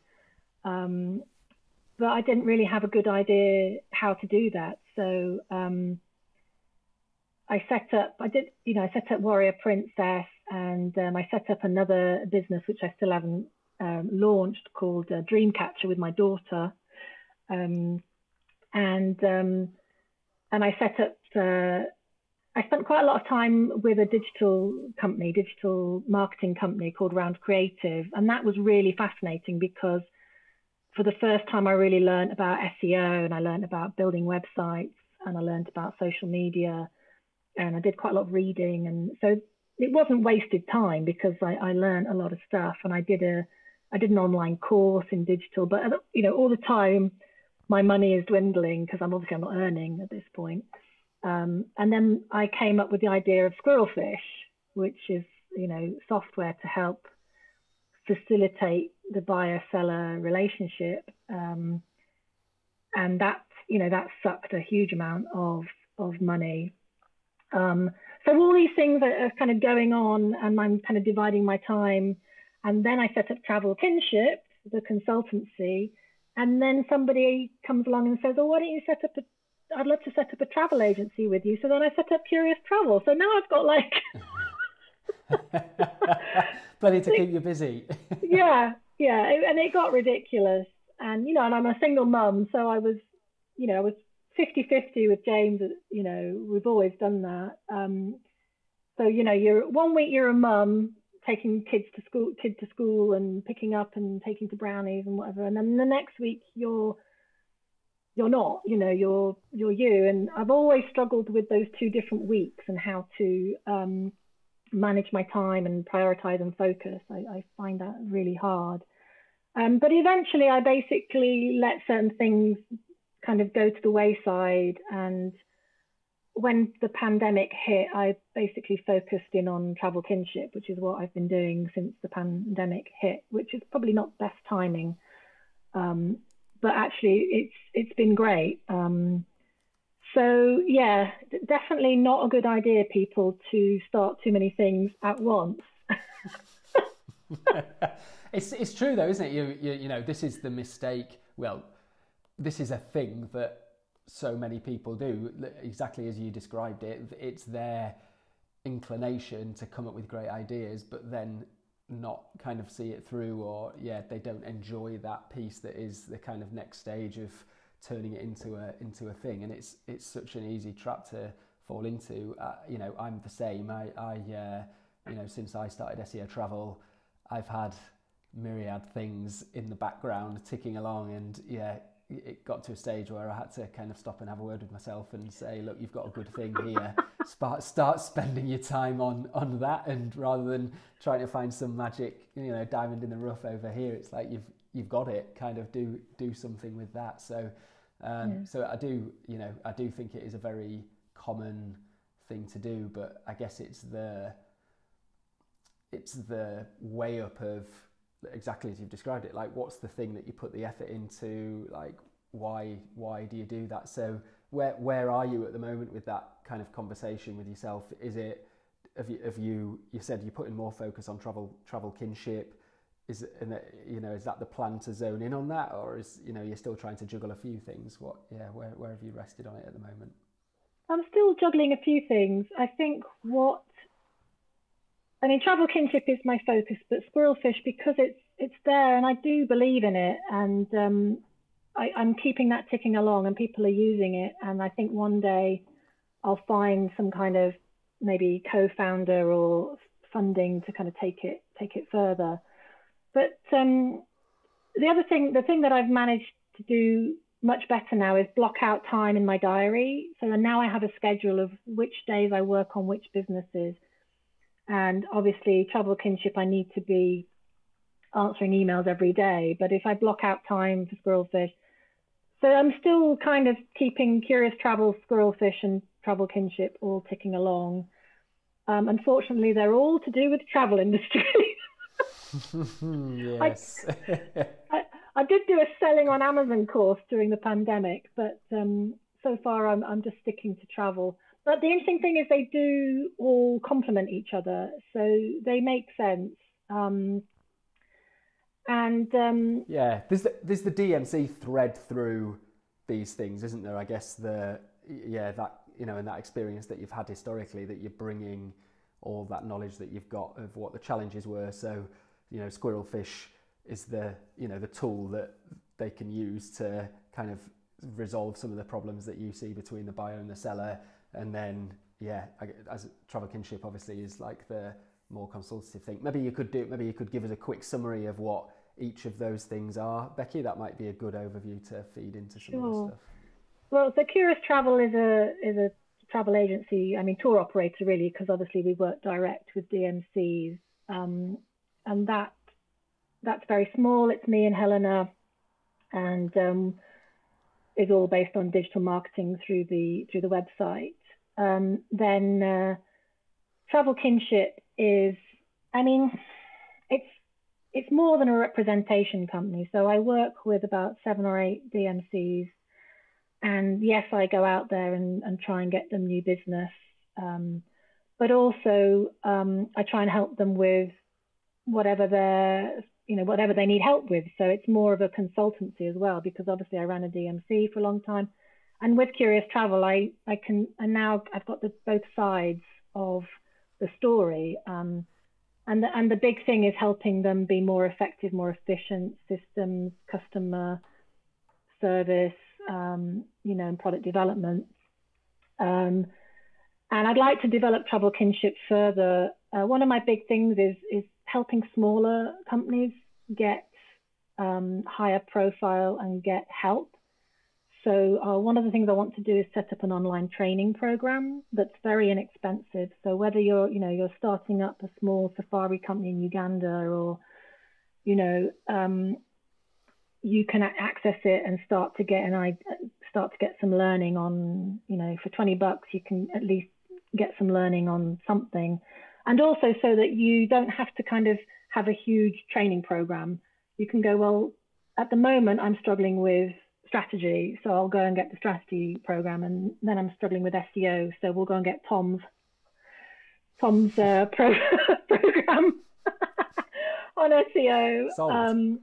Um, but I didn't really have a good idea how to do that. So um, I set up, I did, you know, I set up Warrior Princess and um, I set up another business which I still haven't um, launched called uh, Dreamcatcher with my daughter. Um, and um, and I set up. Uh, I spent quite a lot of time with a digital company, digital marketing company called Round Creative, and that was really fascinating because for the first time I really learned about SEO and I learned about building websites and I learned about social media and I did quite a lot of reading and so it wasn't wasted time because I, I learned a lot of stuff and I did a I did an online course in digital, but you know all the time my money is dwindling because I'm obviously I'm not earning at this point. Um, and then I came up with the idea of Squirrelfish, which is you know software to help facilitate the buyer seller relationship, um, and that you know that sucked a huge amount of of money. Um, so all these things are, are kind of going on, and I'm kind of dividing my time. And then I set up Travel Kinship, the consultancy, and then somebody comes along and says, "Oh, why don't you set up a I'd love to set up a travel agency with you. So then I set up Curious Travel. So now I've got like plenty to keep you busy. yeah, yeah, and it got ridiculous. And you know, and I'm a single mum, so I was, you know, I was 50-50 with James. You know, we've always done that. Um, so you know, you're one week you're a mum taking kids to school, kid to school, and picking up and taking to brownies and whatever, and then the next week you're you're not you know you're you're you and i've always struggled with those two different weeks and how to um, manage my time and prioritize and focus I, I find that really hard um, but eventually i basically let certain things kind of go to the wayside and when the pandemic hit i basically focused in on travel kinship which is what i've been doing since the pandemic hit which is probably not best timing um, but actually it's it's been great. Um, so yeah, definitely not a good idea, people, to start too many things at once. it's it's true though, isn't it? You, you you know this is the mistake. Well, this is a thing that so many people do. Exactly as you described it, it's their inclination to come up with great ideas, but then not kind of see it through or yeah they don't enjoy that piece that is the kind of next stage of turning it into a into a thing and it's it's such an easy trap to fall into uh, you know I'm the same I I uh, you know since I started SEO travel I've had myriad things in the background ticking along and yeah it got to a stage where I had to kind of stop and have a word with myself and say, look, you've got a good thing here. start, start spending your time on on that, and rather than trying to find some magic, you know, diamond in the rough over here, it's like you've you've got it. Kind of do do something with that. So, um, yeah. so I do, you know, I do think it is a very common thing to do, but I guess it's the it's the way up of exactly as you've described it like what's the thing that you put the effort into? Like why why do you do that? So where where are you at the moment with that kind of conversation with yourself? Is it have you have you you said you're putting more focus on travel travel kinship. Is it, uh, you know is that the plan to zone in on that or is you know you're still trying to juggle a few things? What yeah where, where have you rested on it at the moment? I'm still juggling a few things. I think what I mean, travel kinship is my focus, but squirrelfish because it's it's there, and I do believe in it, and um, I, I'm keeping that ticking along, and people are using it, and I think one day I'll find some kind of maybe co-founder or funding to kind of take it take it further. But um, the other thing, the thing that I've managed to do much better now is block out time in my diary. So now I have a schedule of which days I work on which businesses and obviously, travel kinship, I need to be answering emails every day. But if I block out time for Squirrelfish, so I'm still kind of keeping Curious Travel, Squirrelfish, and Travel Kinship all ticking along. Um, unfortunately, they're all to do with the travel industry. yes. I, I, I, did do a selling on Amazon course during the pandemic, but um, so far I'm, I'm just sticking to travel. But the interesting thing is they do all complement each other, so they make sense. Um, and um, yeah, there's the, there's the DMC thread through these things, isn't there? I guess the yeah that you know and that experience that you've had historically that you're bringing all that knowledge that you've got of what the challenges were. So you know, squirrelfish is the you know the tool that they can use to kind of resolve some of the problems that you see between the buyer and the seller, and then yeah, as travel kinship obviously is like the more consultative thing. Maybe you could do maybe you could give us a quick summary of what each of those things are. Becky, that might be a good overview to feed into some sure. of the stuff. Well, so Curious Travel is a is a travel agency. I mean, tour operator really, because obviously we work direct with DMCs, um, and that that's very small. It's me and Helena, and um, is all based on digital marketing through the through the website. Um, then uh, Travel Kinship is, I mean, it's it's more than a representation company. So I work with about seven or eight DMCs. And yes, I go out there and, and try and get them new business. Um, but also um, I try and help them with whatever they're, you know, whatever they need help with. So it's more of a consultancy as well, because obviously I ran a DMC for a long time. And with Curious Travel, I, I can, and now I've got the, both sides of the story. Um, and the, and the big thing is helping them be more effective, more efficient systems, customer service, um, you know, and product development. Um, and I'd like to develop travel kinship further. Uh, one of my big things is is helping smaller companies get um, higher profile and get help so uh, one of the things I want to do is set up an online training program that's very inexpensive. So whether you're, you know, you're starting up a small safari company in Uganda or, you know, um, you can access it and start to get an start to get some learning on, you know, for 20 bucks you can at least get some learning on something, and also so that you don't have to kind of have a huge training program. You can go well. At the moment, I'm struggling with strategy. So I'll go and get the strategy program, and then I'm struggling with SEO. So we'll go and get Tom's Tom's uh, pro- program on SEO. Um,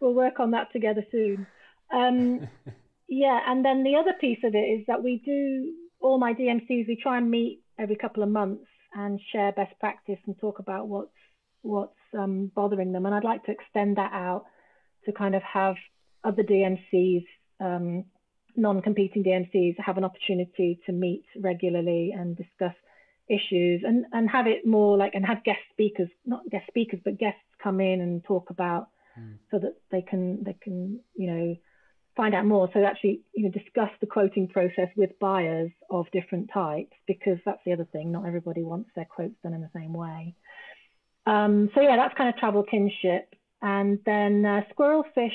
we'll work on that together soon. Um, yeah, and then the other piece of it is that we do all my DMCs. We try and meet every couple of months and share best practice and talk about what's what's um, bothering them. And I'd like to extend that out to kind of have other DMCs, um, non-competing DMCs, have an opportunity to meet regularly and discuss issues and, and have it more like and have guest speakers, not guest speakers, but guests come in and talk about mm. so that they can they can, you know, find out more. So actually, you know, discuss the quoting process with buyers of different types because that's the other thing. Not everybody wants their quotes done in the same way. Um, so yeah, that's kind of travel kinship. And then uh, Squirrelfish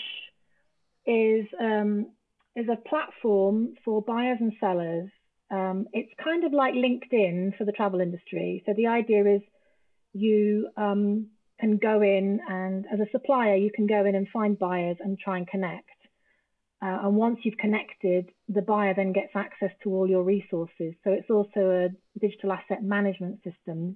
is um, is a platform for buyers and sellers. Um, it's kind of like LinkedIn for the travel industry. So the idea is you um, can go in and as a supplier, you can go in and find buyers and try and connect. Uh, and once you've connected, the buyer then gets access to all your resources. So it's also a digital asset management system.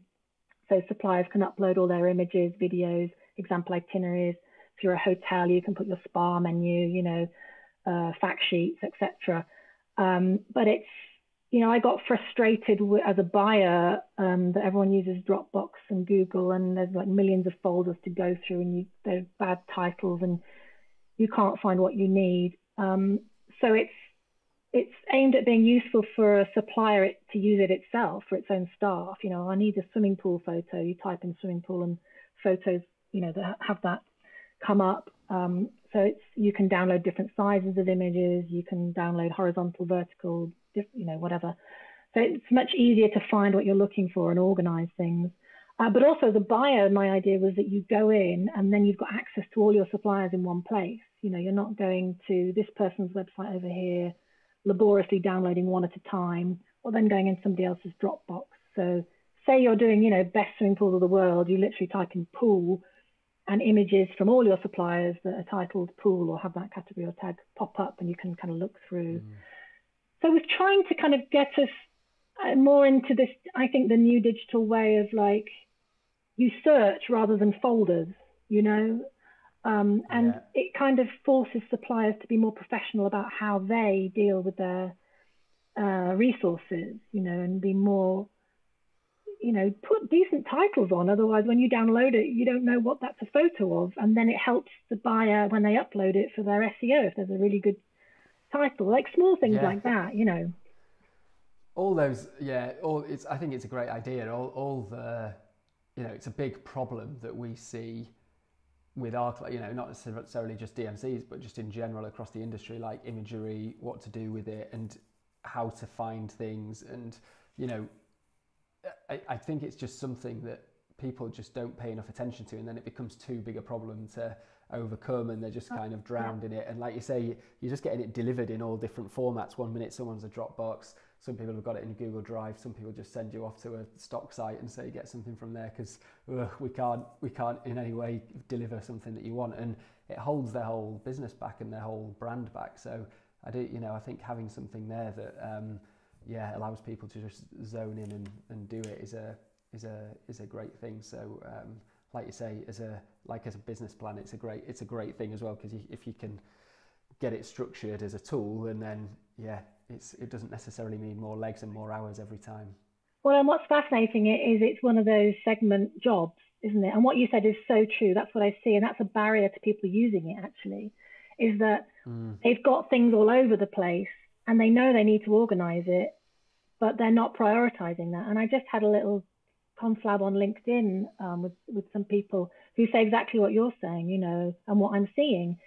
So suppliers can upload all their images, videos, example itineraries. If you're a hotel, you can put your spa menu, you know, uh, fact sheets, etc. Um, but it's, you know, I got frustrated with, as a buyer um, that everyone uses Dropbox and Google, and there's like millions of folders to go through, and you, there's bad titles, and you can't find what you need. Um, so it's it's aimed at being useful for a supplier to use it itself for its own staff. You know, I need a swimming pool photo. You type in swimming pool and photos, you know, that have that come up. Um, so it's you can download different sizes of images. You can download horizontal, vertical, you know, whatever. So it's much easier to find what you're looking for and organize things. Uh, but also, a buyer, my idea was that you go in and then you've got access to all your suppliers in one place. You know, you're not going to this person's website over here, laboriously downloading one at a time, or then going in somebody else's Dropbox. So, say you're doing, you know, best swimming pool of the world, you literally type in pool, and images from all your suppliers that are titled pool or have that category or tag pop up, and you can kind of look through. Mm. So, we're trying to kind of get us uh, more into this. I think the new digital way of like you search rather than folders, you know, um, and yeah. it kind of forces suppliers to be more professional about how they deal with their uh, resources, you know, and be more, you know, put decent titles on. Otherwise, when you download it, you don't know what that's a photo of, and then it helps the buyer when they upload it for their SEO if there's a really good title, like small things yeah. like that, you know. All those, yeah, all it's. I think it's a great idea. All, all the, you know, it's a big problem that we see with our, you know, not necessarily just DMCs, but just in general across the industry, like imagery, what to do with it, and how to find things. And, you know, I, I think it's just something that people just don't pay enough attention to, and then it becomes too big a problem to overcome, and they're just kind of drowned in it. And like you say, you're just getting it delivered in all different formats. One minute someone's a Dropbox, some people have got it in Google Drive. Some people just send you off to a stock site and say get something from there because we can't we can't in any way deliver something that you want, and it holds their whole business back and their whole brand back. So I do you know I think having something there that um, yeah allows people to just zone in and, and do it is a is a is a great thing. So um, like you say, as a like as a business plan, it's a great it's a great thing as well because if you can get it structured as a tool and then yeah it's, it doesn't necessarily mean more legs and more hours every time. Well, and what's fascinating is it's one of those segment jobs, isn't it? And what you said is so true. That's what I see, and that's a barrier to people using it. Actually, is that mm. they've got things all over the place, and they know they need to organise it, but they're not prioritising that. And I just had a little conflab on LinkedIn um, with with some people who say exactly what you're saying, you know, and what I'm seeing.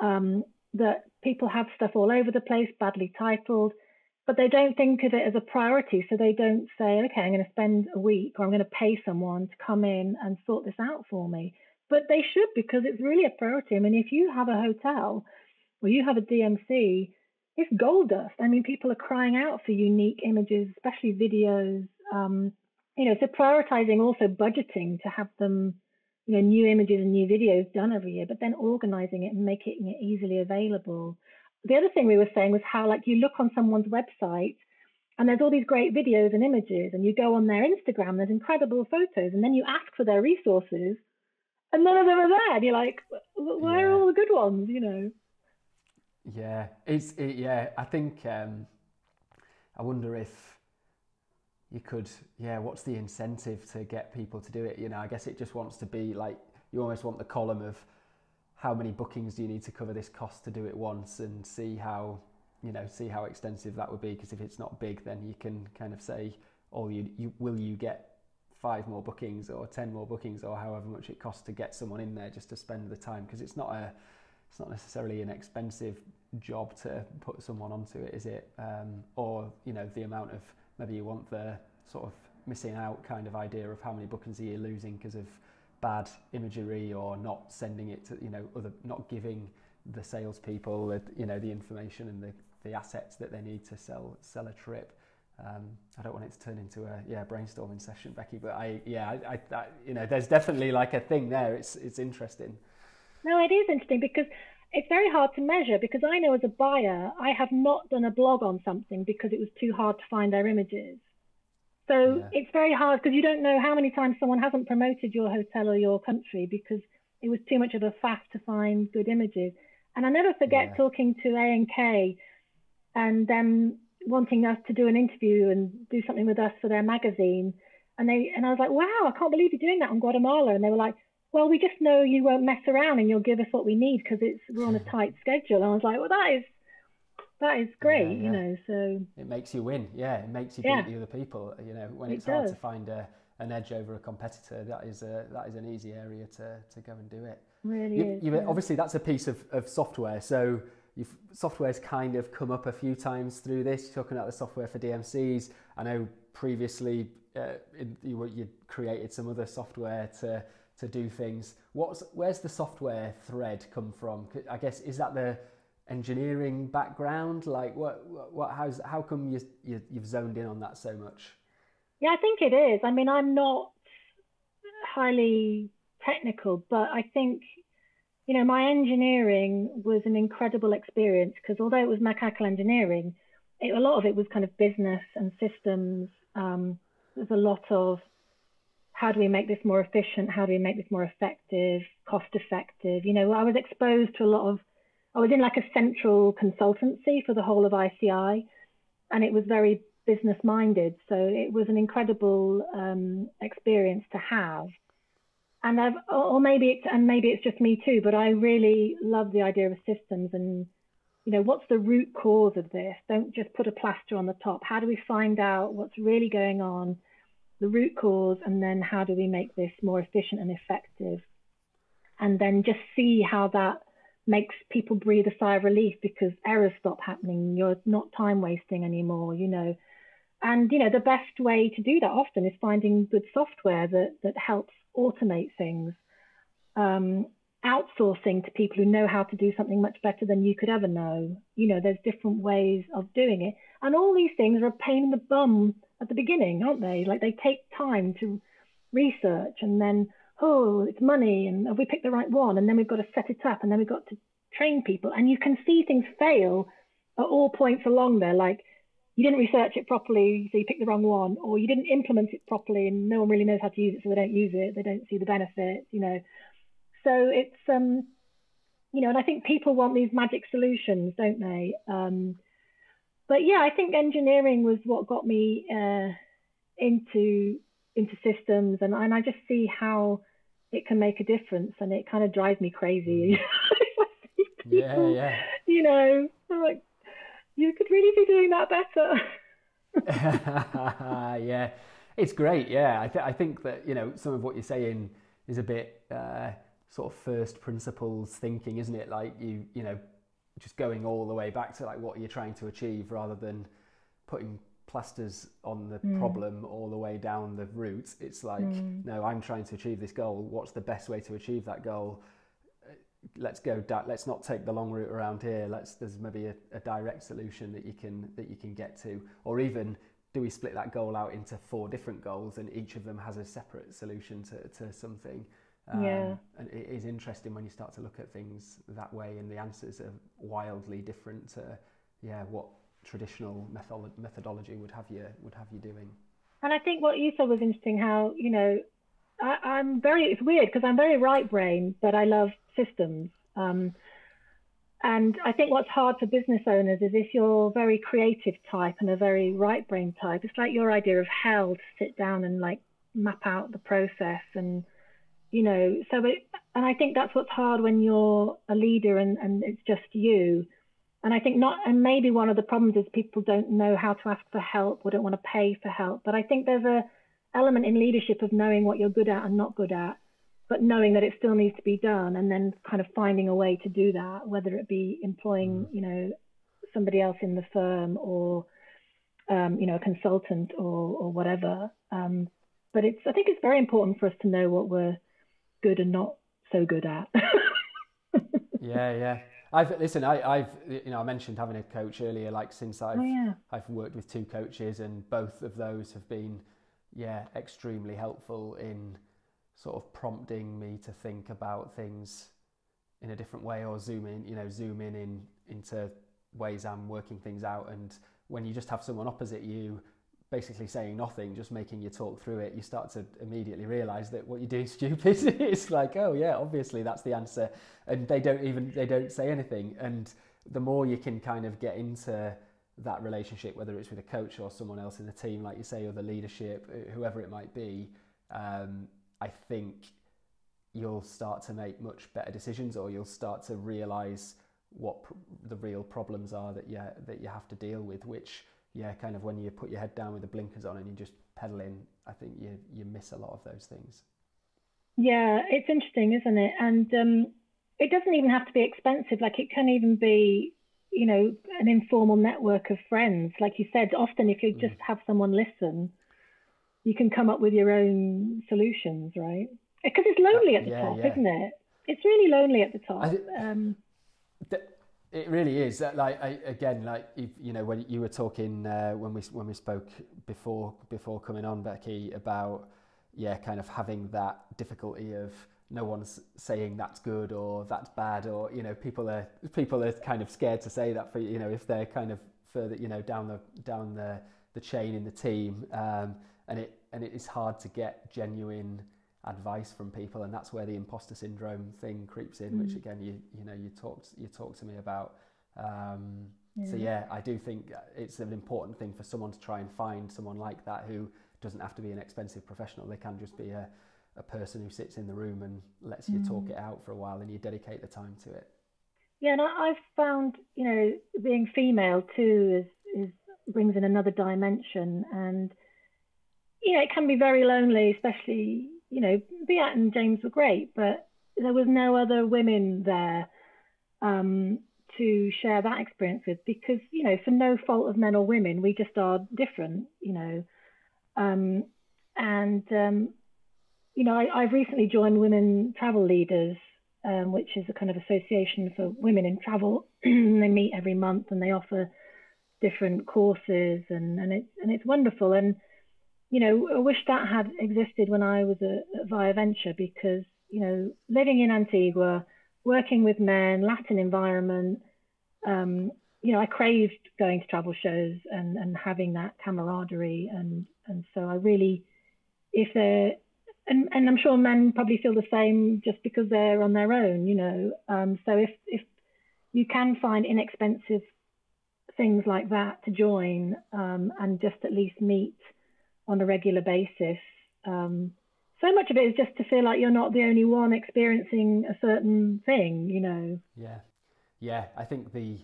Um, that people have stuff all over the place, badly titled, but they don't think of it as a priority. So they don't say, okay, I'm going to spend a week or I'm going to pay someone to come in and sort this out for me. But they should because it's really a priority. I mean, if you have a hotel or you have a DMC, it's gold dust. I mean, people are crying out for unique images, especially videos. Um, you know, so prioritizing also budgeting to have them you know, new images and new videos done every year, but then organizing it and making it easily available. The other thing we were saying was how, like, you look on someone's website and there's all these great videos and images, and you go on their Instagram, there's incredible photos, and then you ask for their resources, and none of them are there. And you're like, where yeah. are all the good ones, you know? Yeah, it's, it, yeah, I think, um, I wonder if, you could, yeah, what's the incentive to get people to do it? You know, I guess it just wants to be like, you almost want the column of how many bookings do you need to cover this cost to do it once and see how, you know, see how extensive that would be. Because if it's not big, then you can kind of say, oh, you, you will you get five more bookings or 10 more bookings or however much it costs to get someone in there just to spend the time because it's not a it's not necessarily an expensive job to put someone onto it is it um, or you know the amount of maybe you want the sort of missing out kind of idea of how many bookings are you losing because of bad imagery or not sending it to you know other not giving the salespeople you know the information and the, the assets that they need to sell sell a trip. Um, I don't want it to turn into a yeah brainstorming session, Becky, but I yeah I, I, I you know there's definitely like a thing there. It's it's interesting. No, it is interesting because it's very hard to measure because I know as a buyer, I have not done a blog on something because it was too hard to find their images. So yeah. it's very hard because you don't know how many times someone hasn't promoted your hotel or your country because it was too much of a faff to find good images. And I never forget yeah. talking to A and K and them wanting us to do an interview and do something with us for their magazine. And they and I was like, wow, I can't believe you're doing that on Guatemala. And they were like, well, we just know you won't mess around and you'll give us what we need because it's we're on a tight schedule. And I was like, well, that is that is great, yeah, yeah. you know. So it makes you win. Yeah, it makes you beat the other people. You know, when it it's does. hard to find a, an edge over a competitor, that is a that is an easy area to to go and do it. Really you, is. You, obviously, that's a piece of, of software. So you've, software's kind of come up a few times through this. You're talking about the software for DMCs. I know previously uh, you, you created some other software to to do things. What's where's the software thread come from? I guess is that the engineering background? Like what what how's how come you, you you've zoned in on that so much? Yeah, I think it is. I mean, I'm not highly technical, but I think you know my engineering was an incredible experience because although it was mechanical engineering, it, a lot of it was kind of business and systems. Um, there's a lot of how do we make this more efficient? How do we make this more effective, cost effective? You know, I was exposed to a lot of, I was in like a central consultancy for the whole of ICI, and it was very business minded. So it was an incredible um, experience to have. And I've, or maybe it's, and maybe it's just me too, but I really love the idea of systems and, you know, what's the root cause of this? Don't just put a plaster on the top. How do we find out what's really going on? The root cause and then how do we make this more efficient and effective? And then just see how that makes people breathe a sigh of relief because errors stop happening. You're not time wasting anymore you know. And you know the best way to do that often is finding good software that that helps automate things. Um, outsourcing to people who know how to do something much better than you could ever know. You know there's different ways of doing it. And all these things are a pain in the bum at the beginning, aren't they? Like they take time to research and then, oh, it's money and have we picked the right one? And then we've got to set it up and then we've got to train people. And you can see things fail at all points along there. Like you didn't research it properly, so you picked the wrong one, or you didn't implement it properly and no one really knows how to use it, so they don't use it. They don't see the benefit, you know. So it's, um, you know, and I think people want these magic solutions, don't they? Um, but yeah, I think engineering was what got me uh, into into systems, and and I just see how it can make a difference, and it kind of drives me crazy. people, yeah, yeah. You know, I'm like, you could really be doing that better. yeah, it's great. Yeah, I, th- I think that you know some of what you're saying is a bit uh, sort of first principles thinking, isn't it? Like you, you know, just going all the way back to like what you're trying to achieve rather than putting plasters on the mm. problem all the way down the route. It's like mm. no i'm trying to achieve this goal. What's the best way to achieve that goal? Let's go da- let's not take the long route around here. Let's there's maybe a, a direct solution that you can that you can get to. Or even do we split that goal out into four different goals and each of them has a separate solution to, to something um, yeah. And it is interesting when you start to look at things that way, and the answers are wildly different to, yeah, what traditional method- methodology would have you would have you doing. And I think what you said was interesting. How you know, I, am very. It's weird because I'm very right brain, but I love systems. Um, and I think what's hard for business owners is if you're very creative type and a very right brain type, it's like your idea of hell to sit down and like map out the process and you know, so it, and I think that's what's hard when you're a leader and, and it's just you. And I think not, and maybe one of the problems is people don't know how to ask for help or don't want to pay for help. But I think there's a element in leadership of knowing what you're good at and not good at, but knowing that it still needs to be done and then kind of finding a way to do that, whether it be employing, mm. you know, somebody else in the firm or, um, you know, a consultant or, or whatever. Um, but it's, I think it's very important for us to know what we're, good and not so good at. yeah, yeah. I've listen. I, have you know I mentioned having a coach earlier. Like since oh, I've oh, yeah. I've worked with two coaches, and both of those have been yeah extremely helpful in sort of prompting me to think about things in a different way or zoom in you know zoom in, in into ways I'm working things out. And when you just have someone opposite you basically saying nothing, just making you talk through it, you start to immediately realize that what you're doing is stupid. it's like, oh yeah, obviously that's the answer, and they don't even they don't say anything. And the more you can kind of get into that relationship, whether it's with a coach or someone else in the team, like you say, or the leadership, whoever it might be, um, I think you'll start to make much better decisions, or you'll start to realize what pr- the real problems are that you that you have to deal with, which yeah, kind of when you put your head down with the blinkers on and you just pedal in, I think you you miss a lot of those things. Yeah, it's interesting, isn't it? And um, it doesn't even have to be expensive. Like it can even be, you know, an informal network of friends. Like you said, often if you mm. just have someone listen, you can come up with your own solutions, right? because it's lonely at the yeah, top, yeah. isn't it? It's really lonely at the top. um, it really is. Like I, again, like if, you know, when you were talking uh, when we when we spoke before before coming on, Becky, about yeah, kind of having that difficulty of no one's saying that's good or that's bad, or you know, people are people are kind of scared to say that for you know if they're kind of further you know down the down the the chain in the team, um, and it and it is hard to get genuine advice from people, and that's where the imposter syndrome thing creeps in, mm. which again you you know you talked you talked to me about. Um, yeah. So yeah, I do think it's an important thing for someone to try and find someone like that who doesn't have to be an expensive professional. They can just be a, a person who sits in the room and lets you mm. talk it out for a while, and you dedicate the time to it. Yeah, and I, I've found you know being female too is is brings in another dimension and you know, it can be very lonely, especially you know, Beat and James were great, but there was no other women there um, to share that experience with because, you know, for no fault of men or women, we just are different, you know. Um, and, um, you know, I, have recently joined Women Travel Leaders, um, which is a kind of association for women in travel. they meet every month and they offer different courses and, and it's and it's wonderful. And you know, I wish that had existed when I was at, Viaventure because, you know, living in Antigua, working with men, Latin environment, um, you know, I craved going to travel shows and, and having that camaraderie. And, and so I really, if they're, and, and I'm sure men probably feel the same just because they're on their own, you know. Um, so if, if you can find inexpensive things like that to join um, and just at least meet on a regular basis. Um, so much of it is just to feel like you're not the only one experiencing a certain thing, you know. Yeah, yeah. I think the,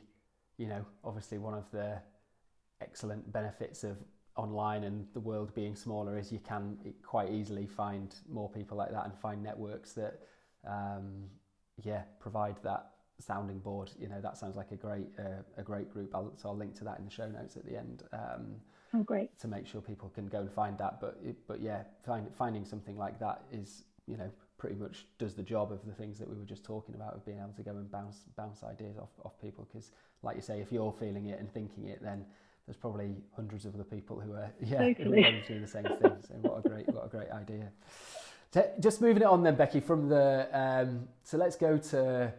you know, obviously one of the excellent benefits of online and the world being smaller is you can quite easily find more people like that and find networks that, um, yeah, provide that sounding board. You know, that sounds like a great uh, a great group. I'll, so I'll link to that in the show notes at the end. Um, Oh, great! To make sure people can go and find that, but but yeah, find, finding something like that is you know pretty much does the job of the things that we were just talking about of being able to go and bounce bounce ideas off off people. Because like you say, if you're feeling it and thinking it, then there's probably hundreds of other people who are yeah totally. who are going through the same thing. So what a great what a great idea. So just moving it on then, Becky. From the um, so let's go to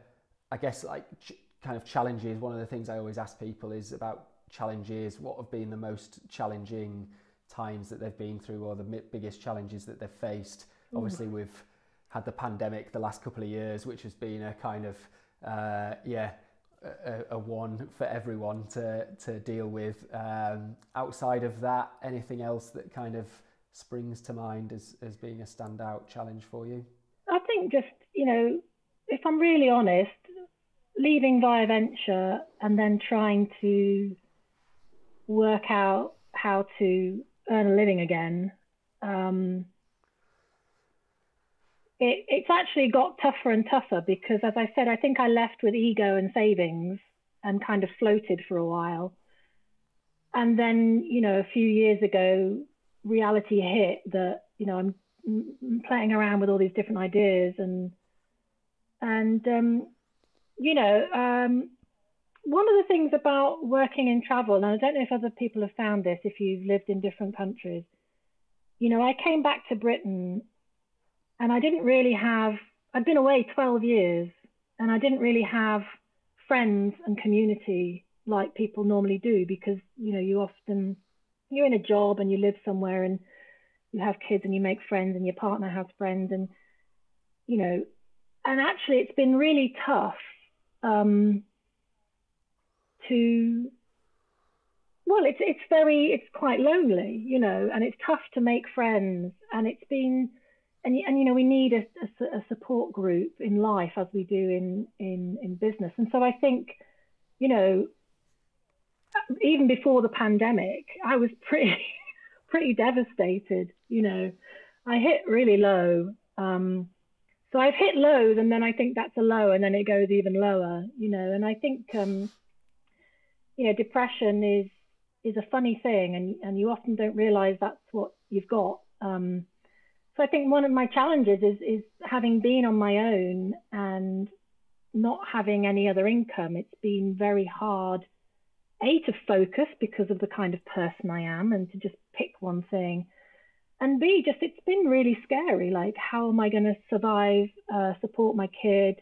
I guess like ch- kind of challenges. One of the things I always ask people is about challenges? What have been the most challenging times that they've been through, or the biggest challenges that they've faced? Mm. Obviously, we've had the pandemic the last couple of years, which has been a kind of uh, yeah. A, a, one for everyone to to deal with. Um, outside of that, anything else that kind of springs to mind as as being a standout challenge for you? I think just you know, if I'm really honest, leaving Viaventure and then trying to work out how to earn a living again, um, it, it's actually got tougher and tougher because, as I said, I think I left with ego and savings and kind of floated for a while. And then, you know, a few years ago, reality hit that, you know, I'm playing around with all these different ideas and, and, um, you know, um, one of the things about working in travel, and I don't know if other people have found this if you've lived in different countries, you know, I came back to Britain and I didn't really have, I'd been away 12 years and I didn't really have friends and community like people normally do because, you know, you often, you're in a job and you live somewhere and you have kids and you make friends and your partner has friends and, you know, and actually it's been really tough. Um, to well it's it's very it's quite lonely you know and it's tough to make friends. And it's been and, and you know we need a, a, a, support group in life as we do in in in business. And so i think you know even before the pandemic i was pretty pretty devastated you know. I hit really low um, so i've hit lows and then i think that's a low and then it goes even lower you know. And i think um, you know, depression is is a funny thing, and and you often don't realize that's what you've got. Um, so I think one of my challenges is is having been on my own and not having any other income. It's been very hard, a to focus because of the kind of person I am, and to just pick one thing, and b just it's been really scary. Like, how am I going to survive, uh, support my kid?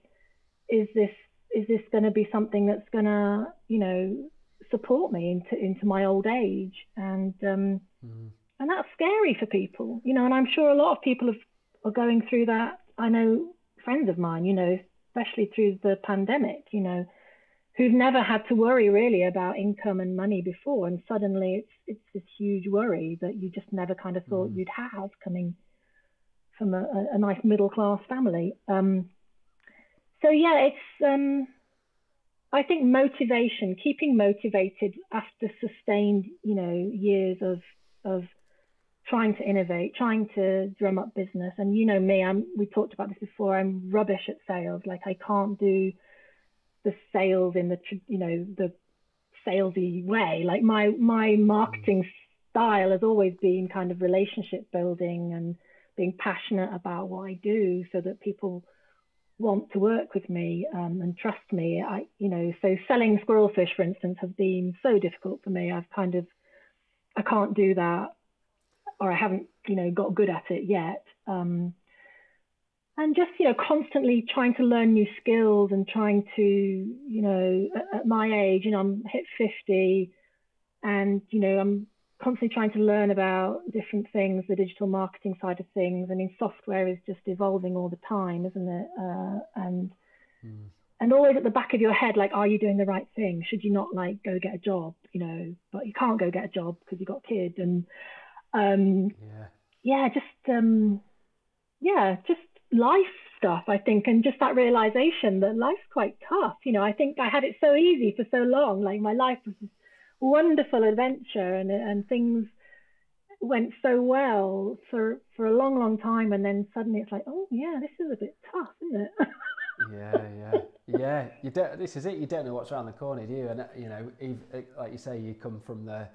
Is this is this going to be something that's going to you know support me into into my old age? And um, mm and that's scary for people, you know. And I'm sure a lot of people have, are going through that. I know friends of mine, you know, especially through the pandemic, you know, who've never had to worry really about income and money before, and suddenly it's it's this huge worry that you just never kind of thought mm. you'd have coming from a, a nice middle class family. Um, so yeah, it's um, I think motivation, keeping motivated after sustained, you know, years of of trying to innovate, trying to drum up business. And you know me, I'm we talked about this before. I'm rubbish at sales. Like I can't do the sales in the you know the salesy way. Like my my mm. marketing style has always been kind of relationship building and being passionate about what I do, so that people want to work with me um, and trust me. I you know so selling Squirrelfish, for instance, has been so difficult for me. I've kind of I can't do that or I haven't, you know, got good at it yet. Um, and just, you know, constantly trying to learn new skills and trying to, you know, at, at my age, you know, I'm hit 50 and, you know, I'm constantly trying to learn about different things, the digital marketing side of things. I mean, software is just evolving all the time, isn't it? Uh, and mm. and always at the back of your head, like, are you doing the right thing? Should you not like go get a job? You know, but you can't go get a job because you've got kids and um, yeah. yeah, just um, yeah, just life stuff. I think, and just that realization that life's quite tough. You know, I think I had it so easy for so long. Like my life was this wonderful adventure, and and things went so well for for a long, long time, and then suddenly it's like, oh yeah, this is a bit tough, isn't it? yeah, yeah, yeah. You don't. This is it. You don't know what's around the corner, do you? And uh, you know, even, uh, like you say, you come from the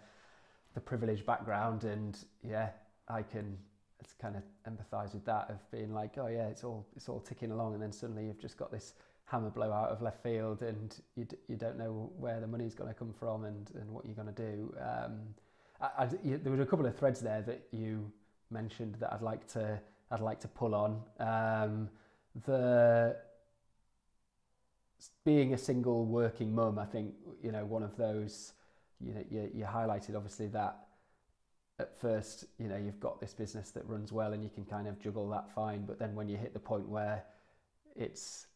the privileged background, and yeah, I can it's kind of empathise with that of being like, oh yeah, it's all it's all ticking along, and then suddenly you've just got this hammer blow out of left field, and you d- you don't know where the money's going to come from and and what you're going to do. Um, I, I, you, there were a couple of threads there that you mentioned that I'd like to I'd like to pull on. Um, the being a single working mum, I think you know one of those you know you, you highlighted obviously that at first you know you've got this business that runs well and you can kind of juggle that fine but then when you hit the point where it's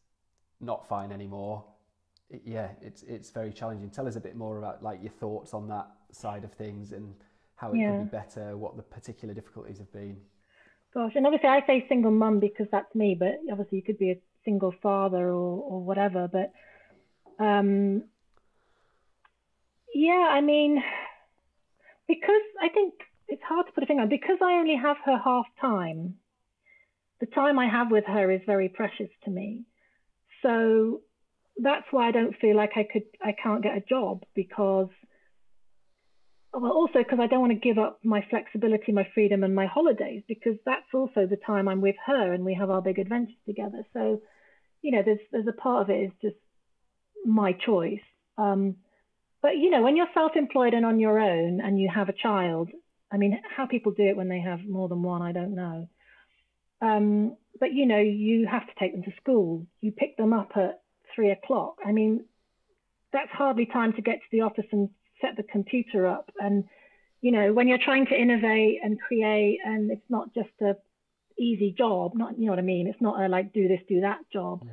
not fine anymore it, yeah it's it's very challenging tell us a bit more about like your thoughts on that side of things and how it yeah. could be better what the particular difficulties have been gosh and obviously i say single mum because that's me but obviously you could be a single father or or whatever but um yeah, I mean, because I think it's hard to put a finger on, because I only have her half time, the time I have with her is very precious to me. So that's why I don't feel like I could, I can't get a job because, well, also because I don't want to give up my flexibility, my freedom, and my holidays because that's also the time I'm with her and we have our big adventures together. So, you know, there's there's a part of it is just my choice. Um, but you know, when you're self-employed and on your own and you have a child, I mean, how people do it when they have more than one, I don't know. Um, but you know, you have to take them to school. You pick them up at three o'clock. I mean, that's hardly time to get to the office and set the computer up. And you know, when you're trying to innovate and create, and it's not just a easy job. Not you know what I mean. It's not a like do this, do that job. Mm.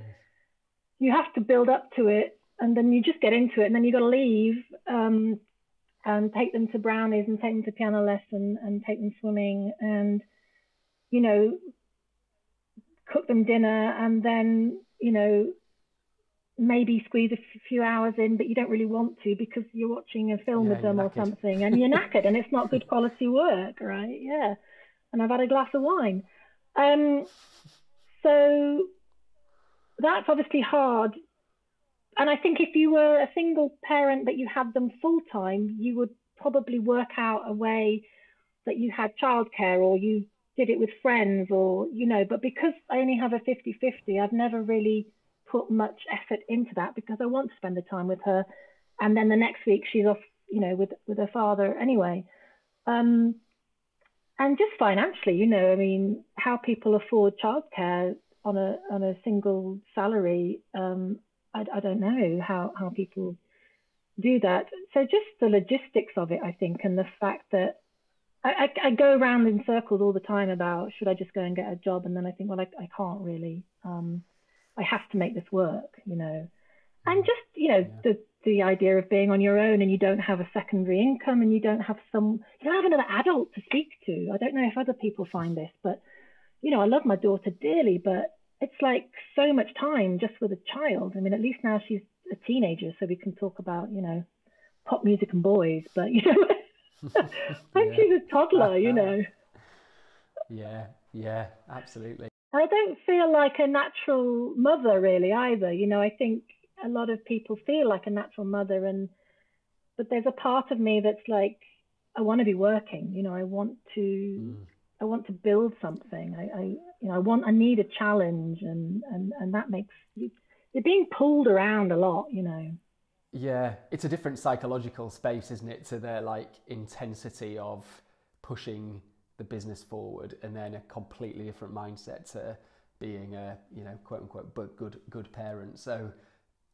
You have to build up to it and then you just get into it, and then you got to leave um, and take them to brownies and take them to piano lesson and take them swimming and you know cook them dinner and then you know maybe squeeze a few hours in, but you don't really want to because you're watching a film yeah, with them or something, and you're knackered, and it's not good quality work, right? Yeah, and I've had a glass of wine. Um, so that's obviously hard and I think if you were a single parent but you had them full time, you would probably work out a way that you had childcare or you did it with friends or, you know, but because I only have a 50 50, I've never really put much effort into that because I want to spend the time with her. And then the next week she's off, you know, with, with her father anyway. Um, and just financially, you know, I mean, how people afford childcare on a on a single salary, um, I, I don't know how how people do that. So just the logistics of it, I think, and the fact that I, I, I, go around in circles all the time about should I just go and get a job, and then I think, well, I, I can't really. Um, I have to make this work, you know, and mm. just you know yeah. the the idea of being on your own and you don't have a secondary income and you don't have some you don't have another adult to speak to. I don't know if other people find this, but you know, I love my daughter dearly, but it's like so much time just with a child. I mean, at least now she's a teenager, so we can talk about, you know, pop music and boys, but you know, when yeah. she's a toddler, you know. Yeah, yeah, absolutely. I don't feel like a natural mother really either. You know, I think a lot of people feel like a natural mother and but there's a part of me that's like I want to be working you know I want to mm. I want to build something I, I you know I want I need a challenge and and and that makes you you're being pulled around a lot you know yeah it's a different psychological space isn't it to the like intensity of pushing the business forward and then a completely different mindset to being a you know quote unquote but good good parent. So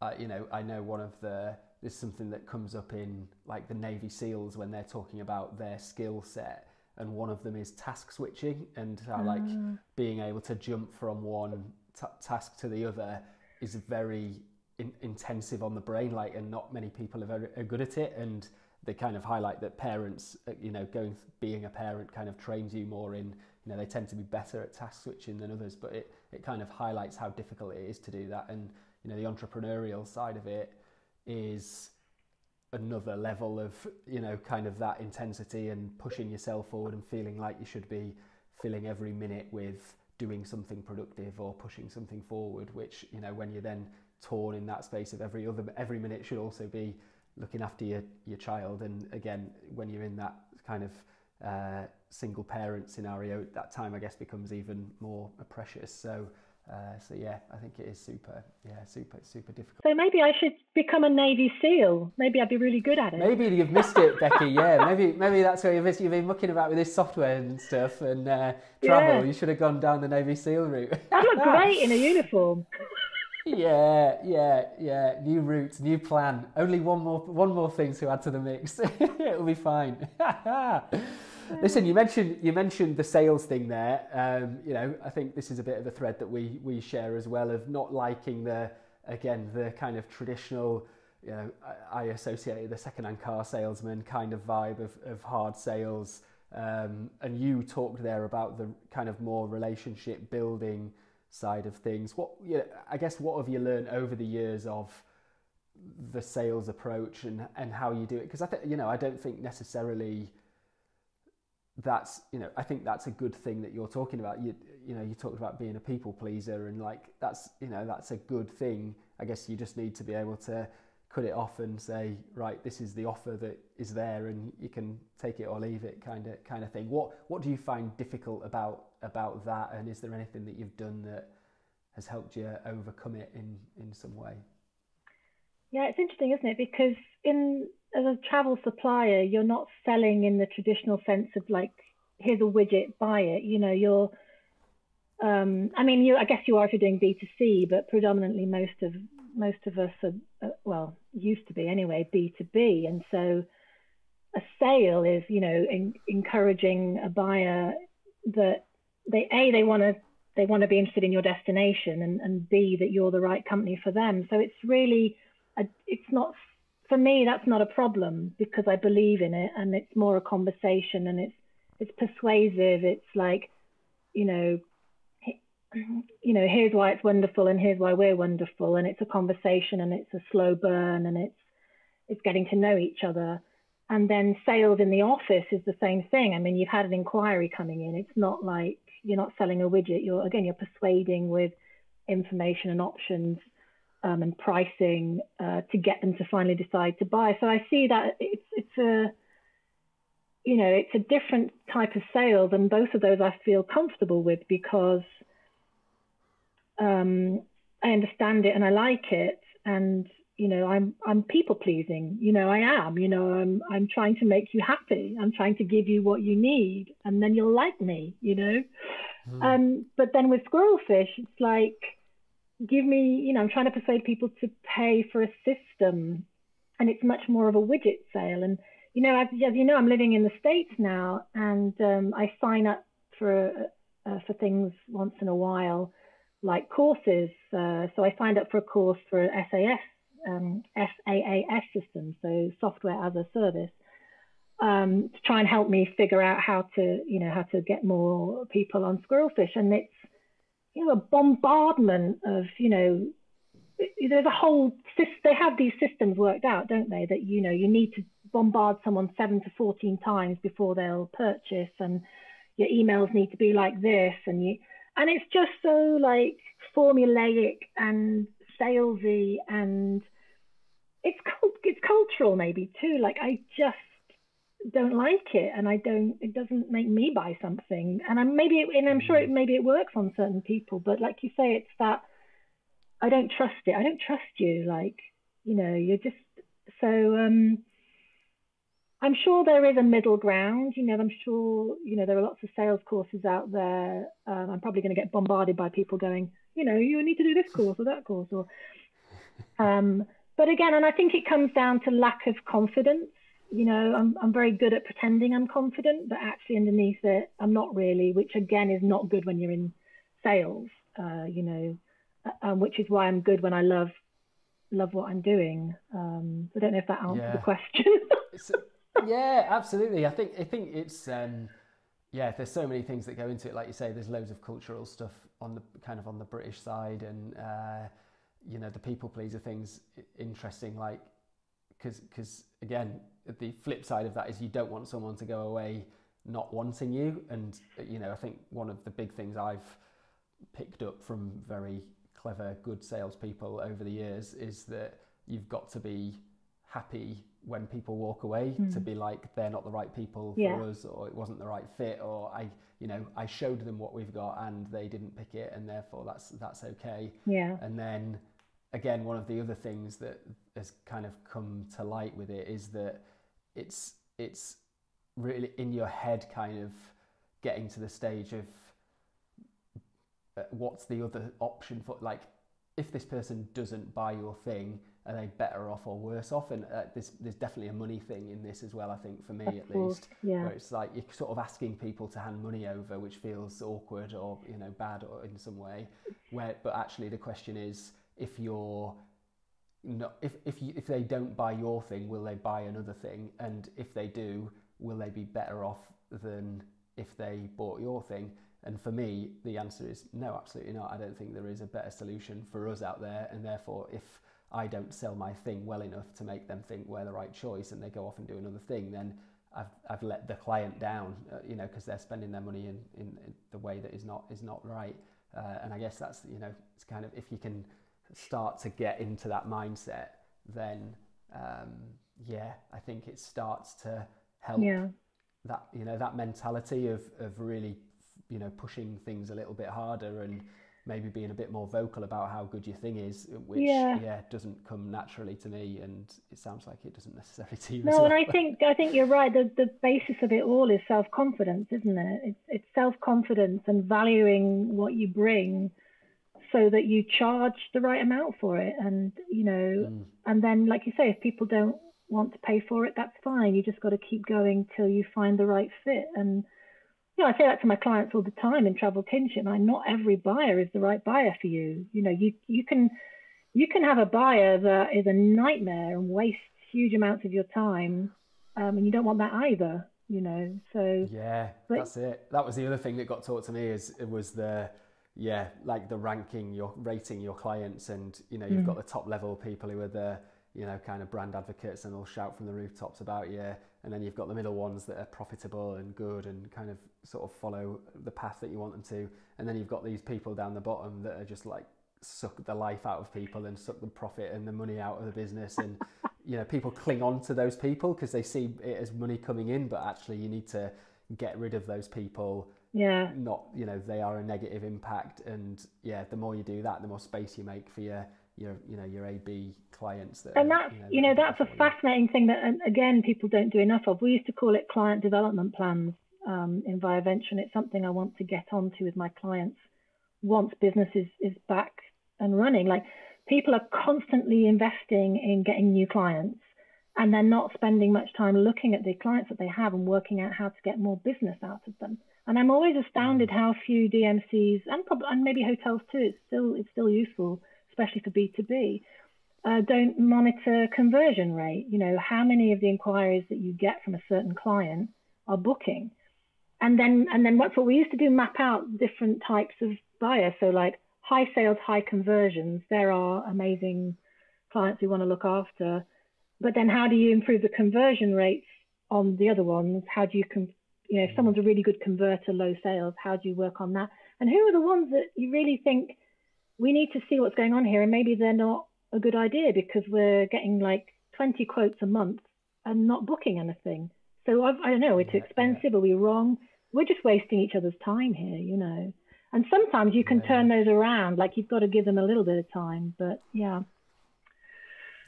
uh, you know, I know one of the there's something that comes up in like the Navy SEALs when they're talking about their skill set, and one of them is task switching and how like being able to jump from one t- task to the other is very in- intensive on the brain, like, and not many people are are good at it, and they kind of highlight that parents, uh, you know, going being a parent kind of trains you more in, you know, they tend to be better at task switching than others, but it it kind of highlights how difficult it is to do that. And you know the entrepreneurial side of it is another level of you know kind of that intensity and pushing yourself forward and feeling like you should be filling every minute with doing something productive or pushing something forward which you know when you're then torn in that space of every other every minute should also be looking after your your child and again when you're in that kind of uh, single parent scenario that time I guess becomes even more precious so uh, so yeah, I think it is super, yeah, super, super difficult. So maybe I should become a Navy SEAL. Maybe I'd be really good at it. Maybe you've missed it, Becky. Yeah, maybe maybe that's where you've, missed, you've been mucking about with this software and stuff and uh, travel. Yeah. You should have gone down the Navy SEAL route. That look great in a uniform. Yeah, yeah, yeah. New route, new plan. Only one more, one more thing to add to the mix. It'll be fine. Listen, you mentioned you mentioned the sales thing there. Um, you know, I think this is a bit of a thread that we we share as well of not liking the again the kind of traditional. You know, I, I associate the second-hand car salesman kind of vibe of, of hard sales. Um, and you talked there about the kind of more relationship building side of things. What you know, I guess what have you learned over the years of the sales approach and and how you do it? Because I think you know I don't think necessarily that's you know I think that's a good thing that you're talking about. You you know you talked about being a people pleaser and like that's you know that's a good thing. I guess you just need to be able to cut it off and say right this is the offer that is there and you can take it or leave it kind of kind of thing. What what do you find difficult about about that and is there anything that you've done that has helped you overcome it in in some way? Yeah, it's interesting, isn't it? Because in as a travel supplier, you're not selling in the traditional sense of like, here's a widget, buy it. You know, you're, um, I mean, you, I guess you are if you're doing B2C, but predominantly most of most of us are, uh, well, used to be anyway, B2B, and so a sale is, you know, in, encouraging a buyer that they a they want to they want to be interested in your destination, and and b that you're the right company for them. So it's really a, it's not for me, that's not a problem because I believe in it and it's more a conversation and it's it's persuasive. It's like, you know, you know, here's why it's wonderful and here's why we're wonderful, and it's a conversation and it's a slow burn and it's it's getting to know each other. And then sales in the office is the same thing. I mean, you've had an inquiry coming in. It's not like you're not selling a widget. You're again, you're persuading with information and options um, and pricing uh, to get them to finally decide to buy. So I see that it's it's a you know, it's a different type of sales, and both of those I feel comfortable with because um, I understand it and I like it, and you know, I'm I'm people pleasing. You know, I am. You know, I'm I'm trying to make you happy. I'm trying to give you what you need, and then you'll like me. You know, mm. um, but then with squirrelfish, it's like give me. You know, I'm trying to persuade people to pay for a system, and it's much more of a widget sale and you know, as, as you know, I'm living in the States now, and um, I sign up for uh, for things once in a while, like courses. Uh, so I signed up for a course for SAS, um, SaaS system, so software as a service, um, to try and help me figure out how to, you know, how to get more people on Squirrelfish. And it's, you know, a bombardment of, you know, there's a whole they have these systems worked out don't they that you know you need to bombard someone seven to 14 times before they'll purchase and your emails need to be like this and you and it's just so like formulaic and salesy and it's it's cultural maybe too. Like i just don't like it and i don't it doesn't make me buy something. And i'm maybe and i'm sure it maybe it works on certain people but like you say it's that i don't trust it. I don't trust you. Like you know you're just so um I'm sure there is a middle ground. You know, I'm sure you know there are lots of sales courses out there. Um, I'm probably going to get bombarded by people going, you know, you need to do this course or that course, or. Um, but again, and I think it comes down to lack of confidence. You know, I'm I'm very good at pretending I'm confident, but actually underneath it, I'm not really. Which again is not good when you're in sales. Uh, you know, which is why I'm good when I love love what I'm doing. Um, I don't know if that answers yeah. the question. yeah, absolutely. I think I think it's um, yeah. There's so many things that go into it. Like you say, there's loads of cultural stuff on the kind of on the British side, and uh, you know the people pleaser things interesting. Like because because again, the flip side of that is you don't want someone to go away not wanting you, and you know I think one of the big things I've picked up from very clever, good salespeople over the years is that you've got to be happy when people walk away mm. to hmm. be like they're not the right people yeah. for us or it wasn't the right fit or I you know I showed them what we've got and they didn't pick it and therefore that's that's okay yeah and then again one of the other things that has kind of come to light with it is that it's it's really in your head kind of getting to the stage of uh, what's the other option for like if this person doesn't buy your thing are they better off or worse off? And uh, there's, there's definitely a money thing in this as well, I think, for me of at course, least. Yeah. Where it's like you're sort of asking people to hand money over, which feels awkward or, you know, bad or in some way. Where, but actually the question is, if you're not, if, if, you, if they don't buy your thing, will they buy another thing? And if they do, will they be better off than if they bought your thing? And for me, the answer is no, absolutely not. I don't think there is a better solution for us out there. And therefore, if I don't sell my thing well enough to make them think we're the right choice and they go off and do another thing, then I've, I've let the client down, uh, you know, because they're spending their money in, in, in, the way that is not, is not right. Uh, and I guess that's, you know, it's kind of, if you can start to get into that mindset, then um, yeah, I think it starts to help yeah. that, you know, that mentality of, of really, you know, pushing things a little bit harder and, maybe being a bit more vocal about how good your thing is, which yeah, yeah doesn't come naturally to me, and it sounds like it doesn't necessarily to you. No, well. and I think I think you're right. The the basis of it all is self confidence, isn't it? It's it's self confidence and valuing what you bring, so that you charge the right amount for it, and you know, mm. and then like you say, if people don't want to pay for it, that's fine. You just got to keep going till you find the right fit and you know, I say that to my clients all the time in travel kinship. I not every buyer is the right buyer for you. You know, you you can you can have a buyer that is a nightmare and wastes huge amounts of your time, um, and you don't want that either. You know, so yeah, but, that's it. That was the other thing that got taught to me is it was the yeah, like the ranking, your rating your clients, and you know, you've mm. got the top level people who are the you know kind of brand advocates and they'll shout from the rooftops about you and then you've got the middle ones that are profitable and good and kind of sort of follow the path that you want them to and then you've got these people down the bottom that are just like suck the life out of people and suck the profit and the money out of the business and you know people cling on to those people because they see it as money coming in, but actually you need to get rid of those people. Yeah. Not you know they are a negative impact, and yeah, the more you do that, the more space you make for your your you know your AB clients. That and that's you know, you know that's a fascinating thing that again people don't do enough of. We used to call it client development plans um, in Venture, and it's something I want to get onto with my clients once business is, is back and running. Like people are constantly investing in getting new clients and they're not spending much time looking at the clients that they have and working out how to get more business out of them. And I'm always astounded mm. how few DMCs and probably and maybe hotels too. It's still it's still useful, especially for B2B. Uh, don't monitor conversion rate. You know how many of the inquiries that you get from a certain client are booking, and then and then what's what we used to do map out different types of buyers. So like high sales, high conversions. There are amazing clients we want to look after, but then how do you improve the conversion rates on the other ones? How do you, com- you know, if someone's a really good converter, low sales, how do you work on that? And who are the ones that you really think we need to see what's going on here, and maybe they're not a good idea because we're getting like 20 quotes a month and not booking anything. So I've, I, do not know, it's expensive. Are we wrong? We're just wasting each other's time here, you know. And sometimes you can yeah. turn those around. Like you've got to give them a little bit of time. But yeah.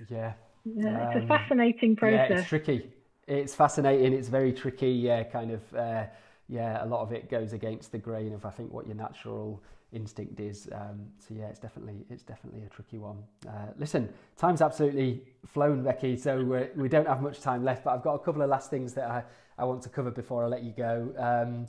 Yeah. Yeah, it's um, a fascinating process. Yeah, it's tricky. It's fascinating. It's very tricky. Yeah, kind of. Uh, yeah, a lot of it goes against the grain of I think what your natural instinct is. Um, so yeah, it's definitely it's definitely a tricky one. Uh, listen, time's absolutely flown, Becky. So we're, we do not have much time left, but I've got a couple of last things that I, I want to cover before I let you go. Um,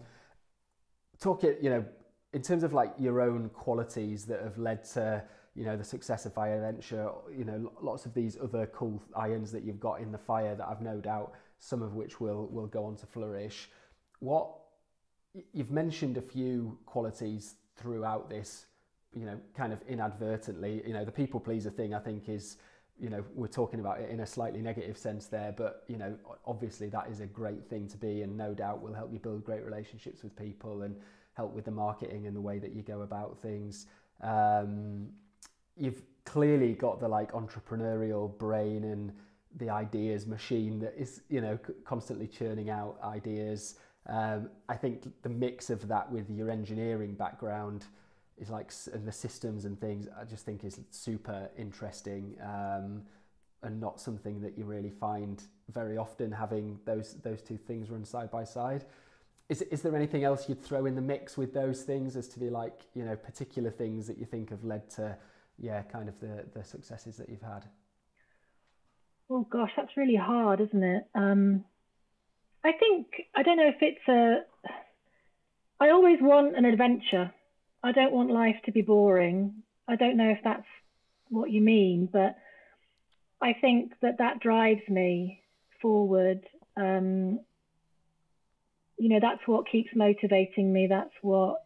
talk it, you know, in terms of like your own qualities that have led to you know the success of Viaventure, you know lots of these other cool irons that you've got in the fire that I've no doubt some of which will will go on to flourish. What you've mentioned a few qualities throughout this, you know, kind of inadvertently. You know, the people pleaser thing I think is you know we're talking about it in a slightly negative sense there but you know obviously that is a great thing to be and no doubt will help you build great relationships with people and help with the marketing and the way that you go about things. Um, you've clearly got the like entrepreneurial brain and the ideas machine that is you know constantly churning out ideas. Um, I think the mix of that with your engineering background is like and the systems and things I just think is super interesting um, and not something that you really find very often having those those two things run side by side. Is, is there anything else you'd throw in the mix with those things as to be like you know particular things that you think have led to yeah kind of the the successes that you've had? Oh gosh that's really hard isn't it? Um i think i don't know if it's a i always want an adventure i don't want life to be boring i don't know if that's what you mean but i think that that drives me forward um you know, that's what keeps motivating me. That's what,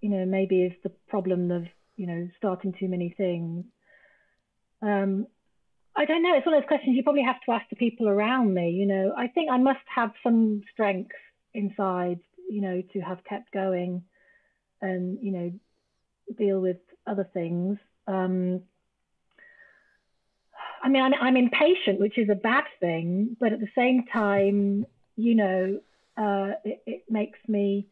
you know, maybe is the problem of, you know, starting too many things. Um, I don't know. It's one of those questions you probably have to ask the people around me. You know, I think I must have some strength inside, you know, to have kept going and, you know, deal with other things. Um, I mean, I'm, I'm impatient, which is a bad thing, but at the same time, you know, uh, it, it makes me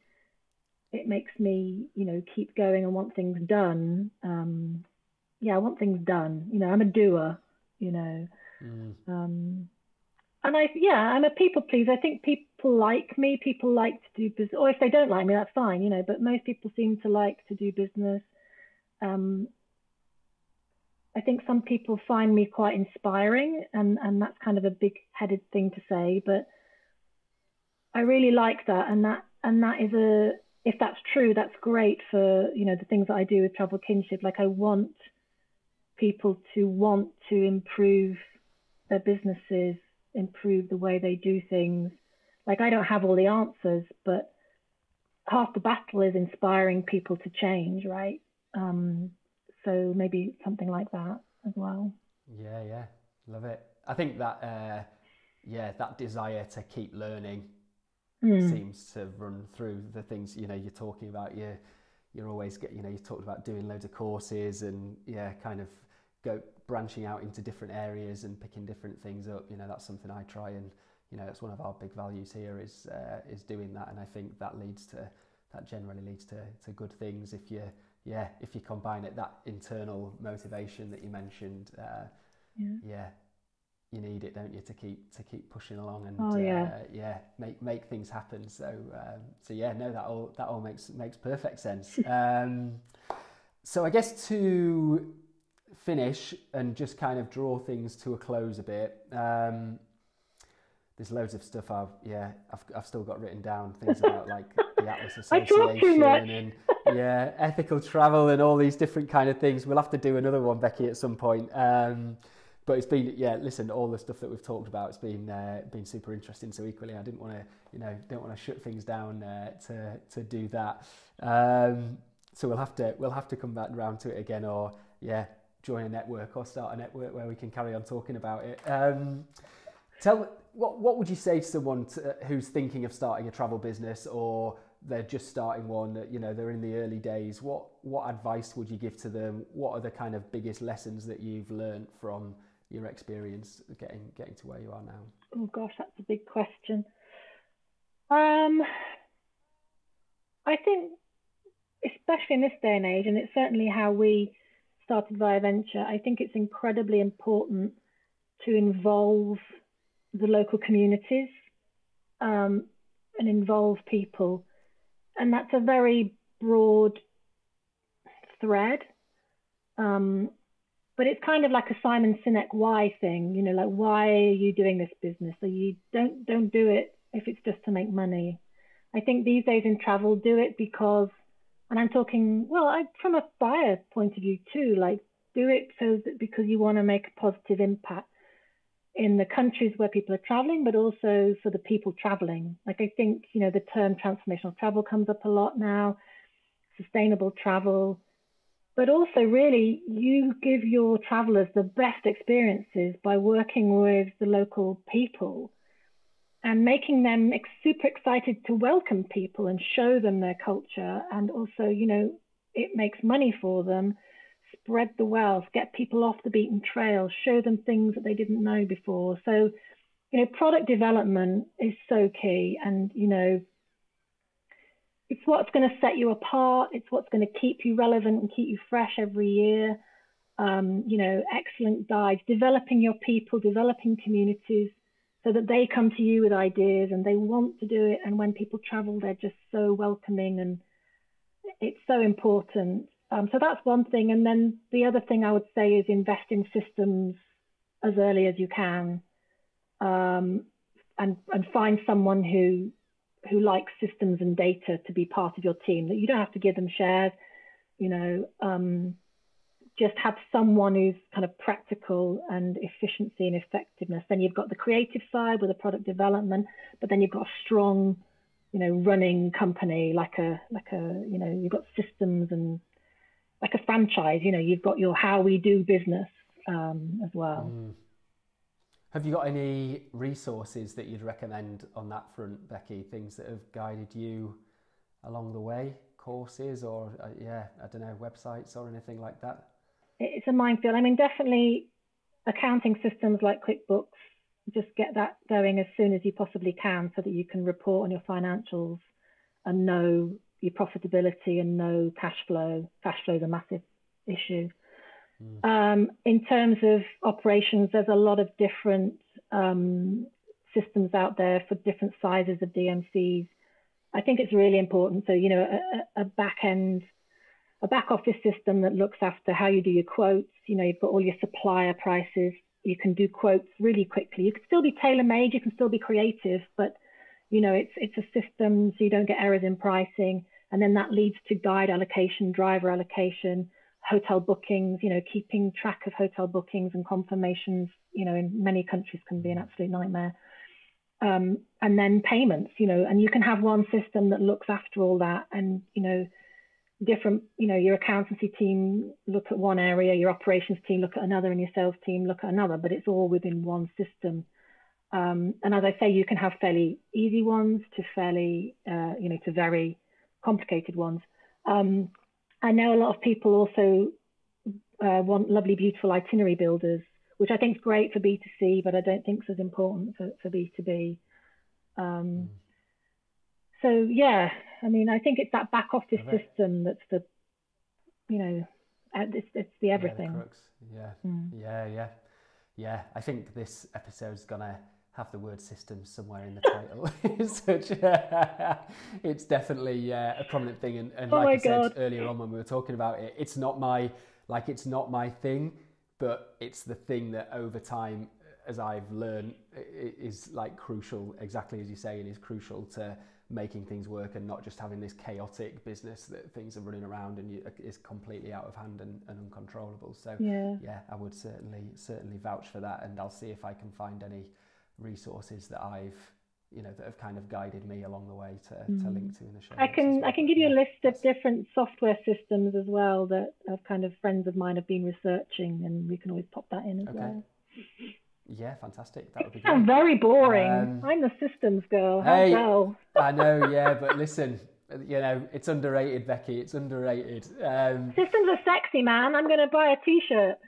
it makes me you know keep going and want things done um, yeah i want things done you know i'm a doer you know mm. um, and i yeah i'm a people pleaser i think people like me people like to do business or if they don't like me that's fine you know but most people seem to like to do business um, I think some people find me quite inspiring, and, and that's kind of a big headed thing to say, but I really like that, and that and that is a if that's true, that's great for you know the things that I do with travel kinship. Like I want people to want to improve their businesses, improve the way they do things. Like I don't have all the answers, but half the battle is inspiring people to change, right? Um, so maybe something like that as well. Yeah, yeah, love it. I think that uh, yeah, that desire to keep learning mm. seems to run through the things you know you're talking about. You you're always get you know you talked about doing loads of courses and yeah, kind of go branching out into different areas and picking different things up. You know, that's something I try and you know, it's one of our big values here is uh, is doing that, and I think that leads to that generally leads to, to good things if you yeah if you combine it that internal motivation that you mentioned uh, yeah. yeah you need it, don't you, to keep to keep pushing along and oh, yeah. Uh, yeah, make make things happen. So um, so yeah, no, that all that all makes makes perfect sense. um, so I guess to finish and just kind of draw things to a close a bit. Um, there's loads of stuff I've yeah I've, I've still got written down things about like the Atlas Association and yeah ethical travel and all these different kind of things. We'll have to do another one, Becky, at some point. Um, but it's been yeah listen all the stuff that we've talked about it's been uh, been super interesting so equally I didn't want to you know don't want to shut things down uh, to to do that um, so we'll have to we'll have to come back around to it again or yeah join a network or start a network where we can carry on talking about it um, tell what what would you say to someone to, who's thinking of starting a travel business or they're just starting one you know they're in the early days what what advice would you give to them what are the kind of biggest lessons that you've learned from your experience getting getting to where you are now? Oh gosh, that's a big question. Um, I think, especially in this day and age, and it's certainly how we started Viaventure. I think it's incredibly important to involve the local communities um, and involve people, and that's a very broad thread. Um, but it's kind of like a Simon Sinek why thing, you know, like why are you doing this business? So you don't don't do it if it's just to make money. I think these days in travel, do it because, and I'm talking well, I, from a buyer point of view too, like do it so that because you want to make a positive impact in the countries where people are traveling, but also for the people traveling. Like I think you know the term transformational travel comes up a lot now, sustainable travel but also really you give your travelers the best experiences by working with the local people and making them ex- super excited to welcome people and show them their culture and also you know it makes money for them spread the wealth get people off the beaten trail show them things that they didn't know before so you know product development is so key and you know it's what's going to set you apart. It's what's going to keep you relevant and keep you fresh every year. Um, you know, excellent guides, developing your people, developing communities so that they come to you with ideas and they want to do it. And when people travel, they're just so welcoming and it's so important. Um, so that's one thing. And then the other thing I would say is invest in systems as early as you can um, and, and find someone who who like systems and data to be part of your team. That you don't have to give them shares, you know. Um, just have someone who's kind of practical and efficiency and effectiveness. Then you've got the creative side with the product development, but then you've got a strong, you know, running company like a like a you know you've got systems and like a franchise. You know, you've got your how we do business um, as well. Mm. Have you got any resources that you'd recommend on that front, Becky? Things that have guided you along the way, courses or, uh, yeah, I don't know, websites or anything like that? It's a minefield. I mean, definitely accounting systems like QuickBooks, just get that going as soon as you possibly can so that you can report on your financials and know your profitability and know cash flow. Cash flow is a massive issue. Mm. Um, in terms of operations, there's a lot of different um, systems out there for different sizes of DMCs. I think it's really important. So, you know, a, a back end, a back office system that looks after how you do your quotes. You know, you've got all your supplier prices. You can do quotes really quickly. You can still be tailor made. You can still be creative, but you know, it's it's a system so you don't get errors in pricing, and then that leads to guide allocation, driver allocation, hotel bookings, you know, keeping track of hotel bookings and confirmations, you know, in many countries can be an absolute nightmare. Um, and then payments, you know, and you can have one system that looks after all that and, you know, different, you know, your accountancy team look at one area, your operations team look at another, and your sales team look at another, but it's all within one system. Um, and as I say, you can have fairly easy ones to fairly, uh, you know, to very complicated ones. Um, I know a lot of people also uh, want lovely, beautiful itinerary builders, which I think is great for B2C, but I don't think is as important for, for B2B. Um, mm. So yeah, I mean, I think it's that back office system that's the, you know, it's, it's the everything. Yeah, the yeah. Mm. yeah, yeah, yeah. I think this episode's gonna have the word system somewhere in the title. it's, such a, it's definitely uh, a prominent thing, and, and oh like I God. said earlier on when we were talking about it, it's not my like it's not my thing, but it's the thing that over time, as I've learned, is like crucial. Exactly as you say, it is crucial to making things work and not just having this chaotic business that things are running around and you, is completely out of hand and, and uncontrollable. So yeah. yeah, I would certainly certainly vouch for that, and I'll see if I can find any resources that I've you know that have kind of guided me along the way to, mm. to link to in the show. I can well. I can give you a list of different software systems as well that have kind of friends of mine have been researching, and we can always pop that in as okay. well. Yeah, fantastic. That would be. I'm very boring. Um, I'm the systems girl. Hey. I know. Yeah, but listen, you know, it's underrated, Becky. It's underrated. Um, systems are sexy, man. I'm going to buy a T-shirt.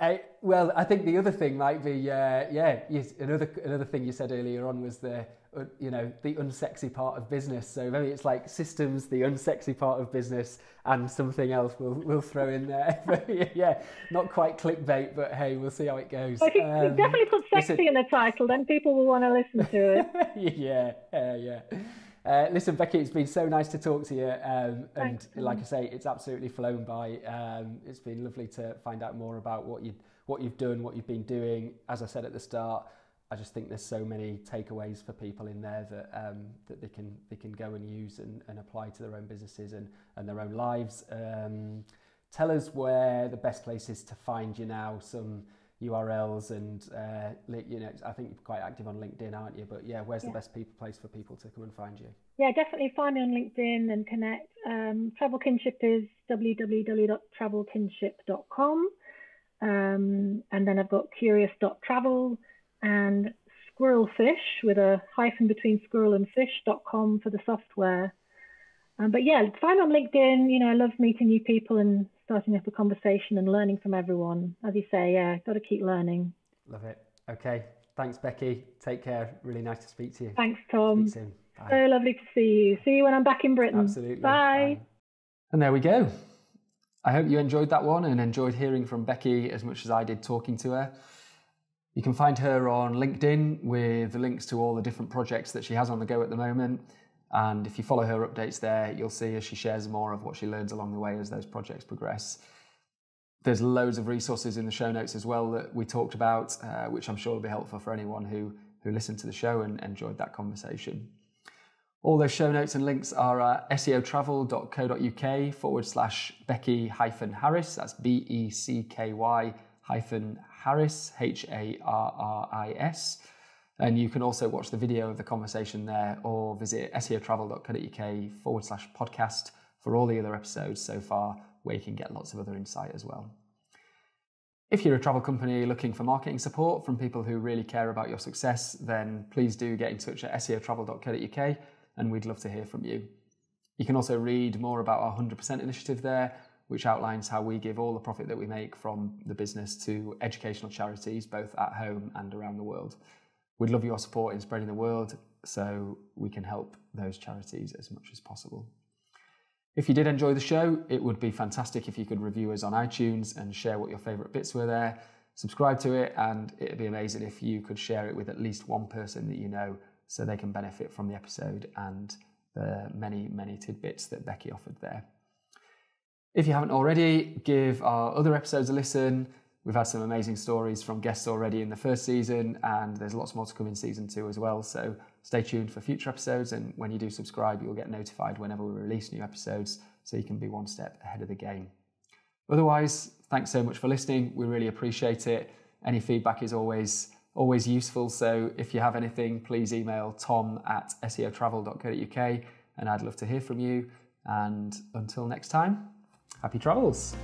I, well, I think the other thing might be, uh, yeah, yes, another another thing you said earlier on was the, uh, you know, the unsexy part of business. So maybe it's like systems, the unsexy part of business, and something else we'll we'll throw in there. yeah, not quite clickbait, but hey, we'll see how it goes. If you, um, definitely put sexy in the title, then people will want to listen to it. yeah, uh, yeah. Uh, listen, Becky, it's been so nice to talk to you. Um, and like I say, it's absolutely flown by. Um, it's been lovely to find out more about what you what you've done, what you've been doing. As I said at the start, I just think there's so many takeaways for people in there that um, that they can they can go and use and, and apply to their own businesses and, and their own lives. Um, tell us where the best place is to find you now. Some URLs and uh, you know I think you're quite active on LinkedIn, aren't you? But yeah, where's yeah. the best people, place for people to come and find you? Yeah, definitely find me on LinkedIn and connect. Um, Travel Kinship is www.travelkinship.com, um, and then I've got curious.travel and squirrelfish with a hyphen between squirrel and fish.com for the software. Um, but yeah, find me on LinkedIn. You know, I love meeting new people and starting up a conversation and learning from everyone. As you say, yeah, got to keep learning. Love it. Okay. Thanks, Becky. Take care. Really nice to speak to you. Thanks, Tom. Speak soon. Bye. So lovely to see you. See you when I'm back in Britain. Absolutely. Bye. Bye. And there we go. I hope you enjoyed that one and enjoyed hearing from Becky as much as I did talking to her. You can find her on LinkedIn with links to all the different projects that she has on the go at the moment. And if you follow her updates there, you'll see as she shares more of what she learns along the way as those projects progress. There's loads of resources in the show notes as well that we talked about, uh, which I'm sure will be helpful for anyone who, who listened to the show and enjoyed that conversation. All those show notes and links are at seotravel.co.uk forward slash Becky hyphen Harris. That's B E C K Y hyphen Harris, H A R R I S. And you can also watch the video of the conversation there or visit seotravel.co.uk forward slash podcast for all the other episodes so far, where you can get lots of other insight as well. If you're a travel company looking for marketing support from people who really care about your success, then please do get in touch at seotravel.co.uk and we'd love to hear from you. You can also read more about our 100% initiative there, which outlines how we give all the profit that we make from the business to educational charities, both at home and around the world. We'd love your support in spreading the word so we can help those charities as much as possible. If you did enjoy the show, it would be fantastic if you could review us on iTunes and share what your favourite bits were there. Subscribe to it, and it'd be amazing if you could share it with at least one person that you know so they can benefit from the episode and the many, many tidbits that Becky offered there. If you haven't already, give our other episodes a listen. We've had some amazing stories from guests already in the first season, and there's lots more to come in season two as well. So stay tuned for future episodes. And when you do subscribe, you'll get notified whenever we release new episodes so you can be one step ahead of the game. Otherwise, thanks so much for listening. We really appreciate it. Any feedback is always always useful. So if you have anything, please email tom at seotravel.co.uk and I'd love to hear from you. And until next time, happy travels.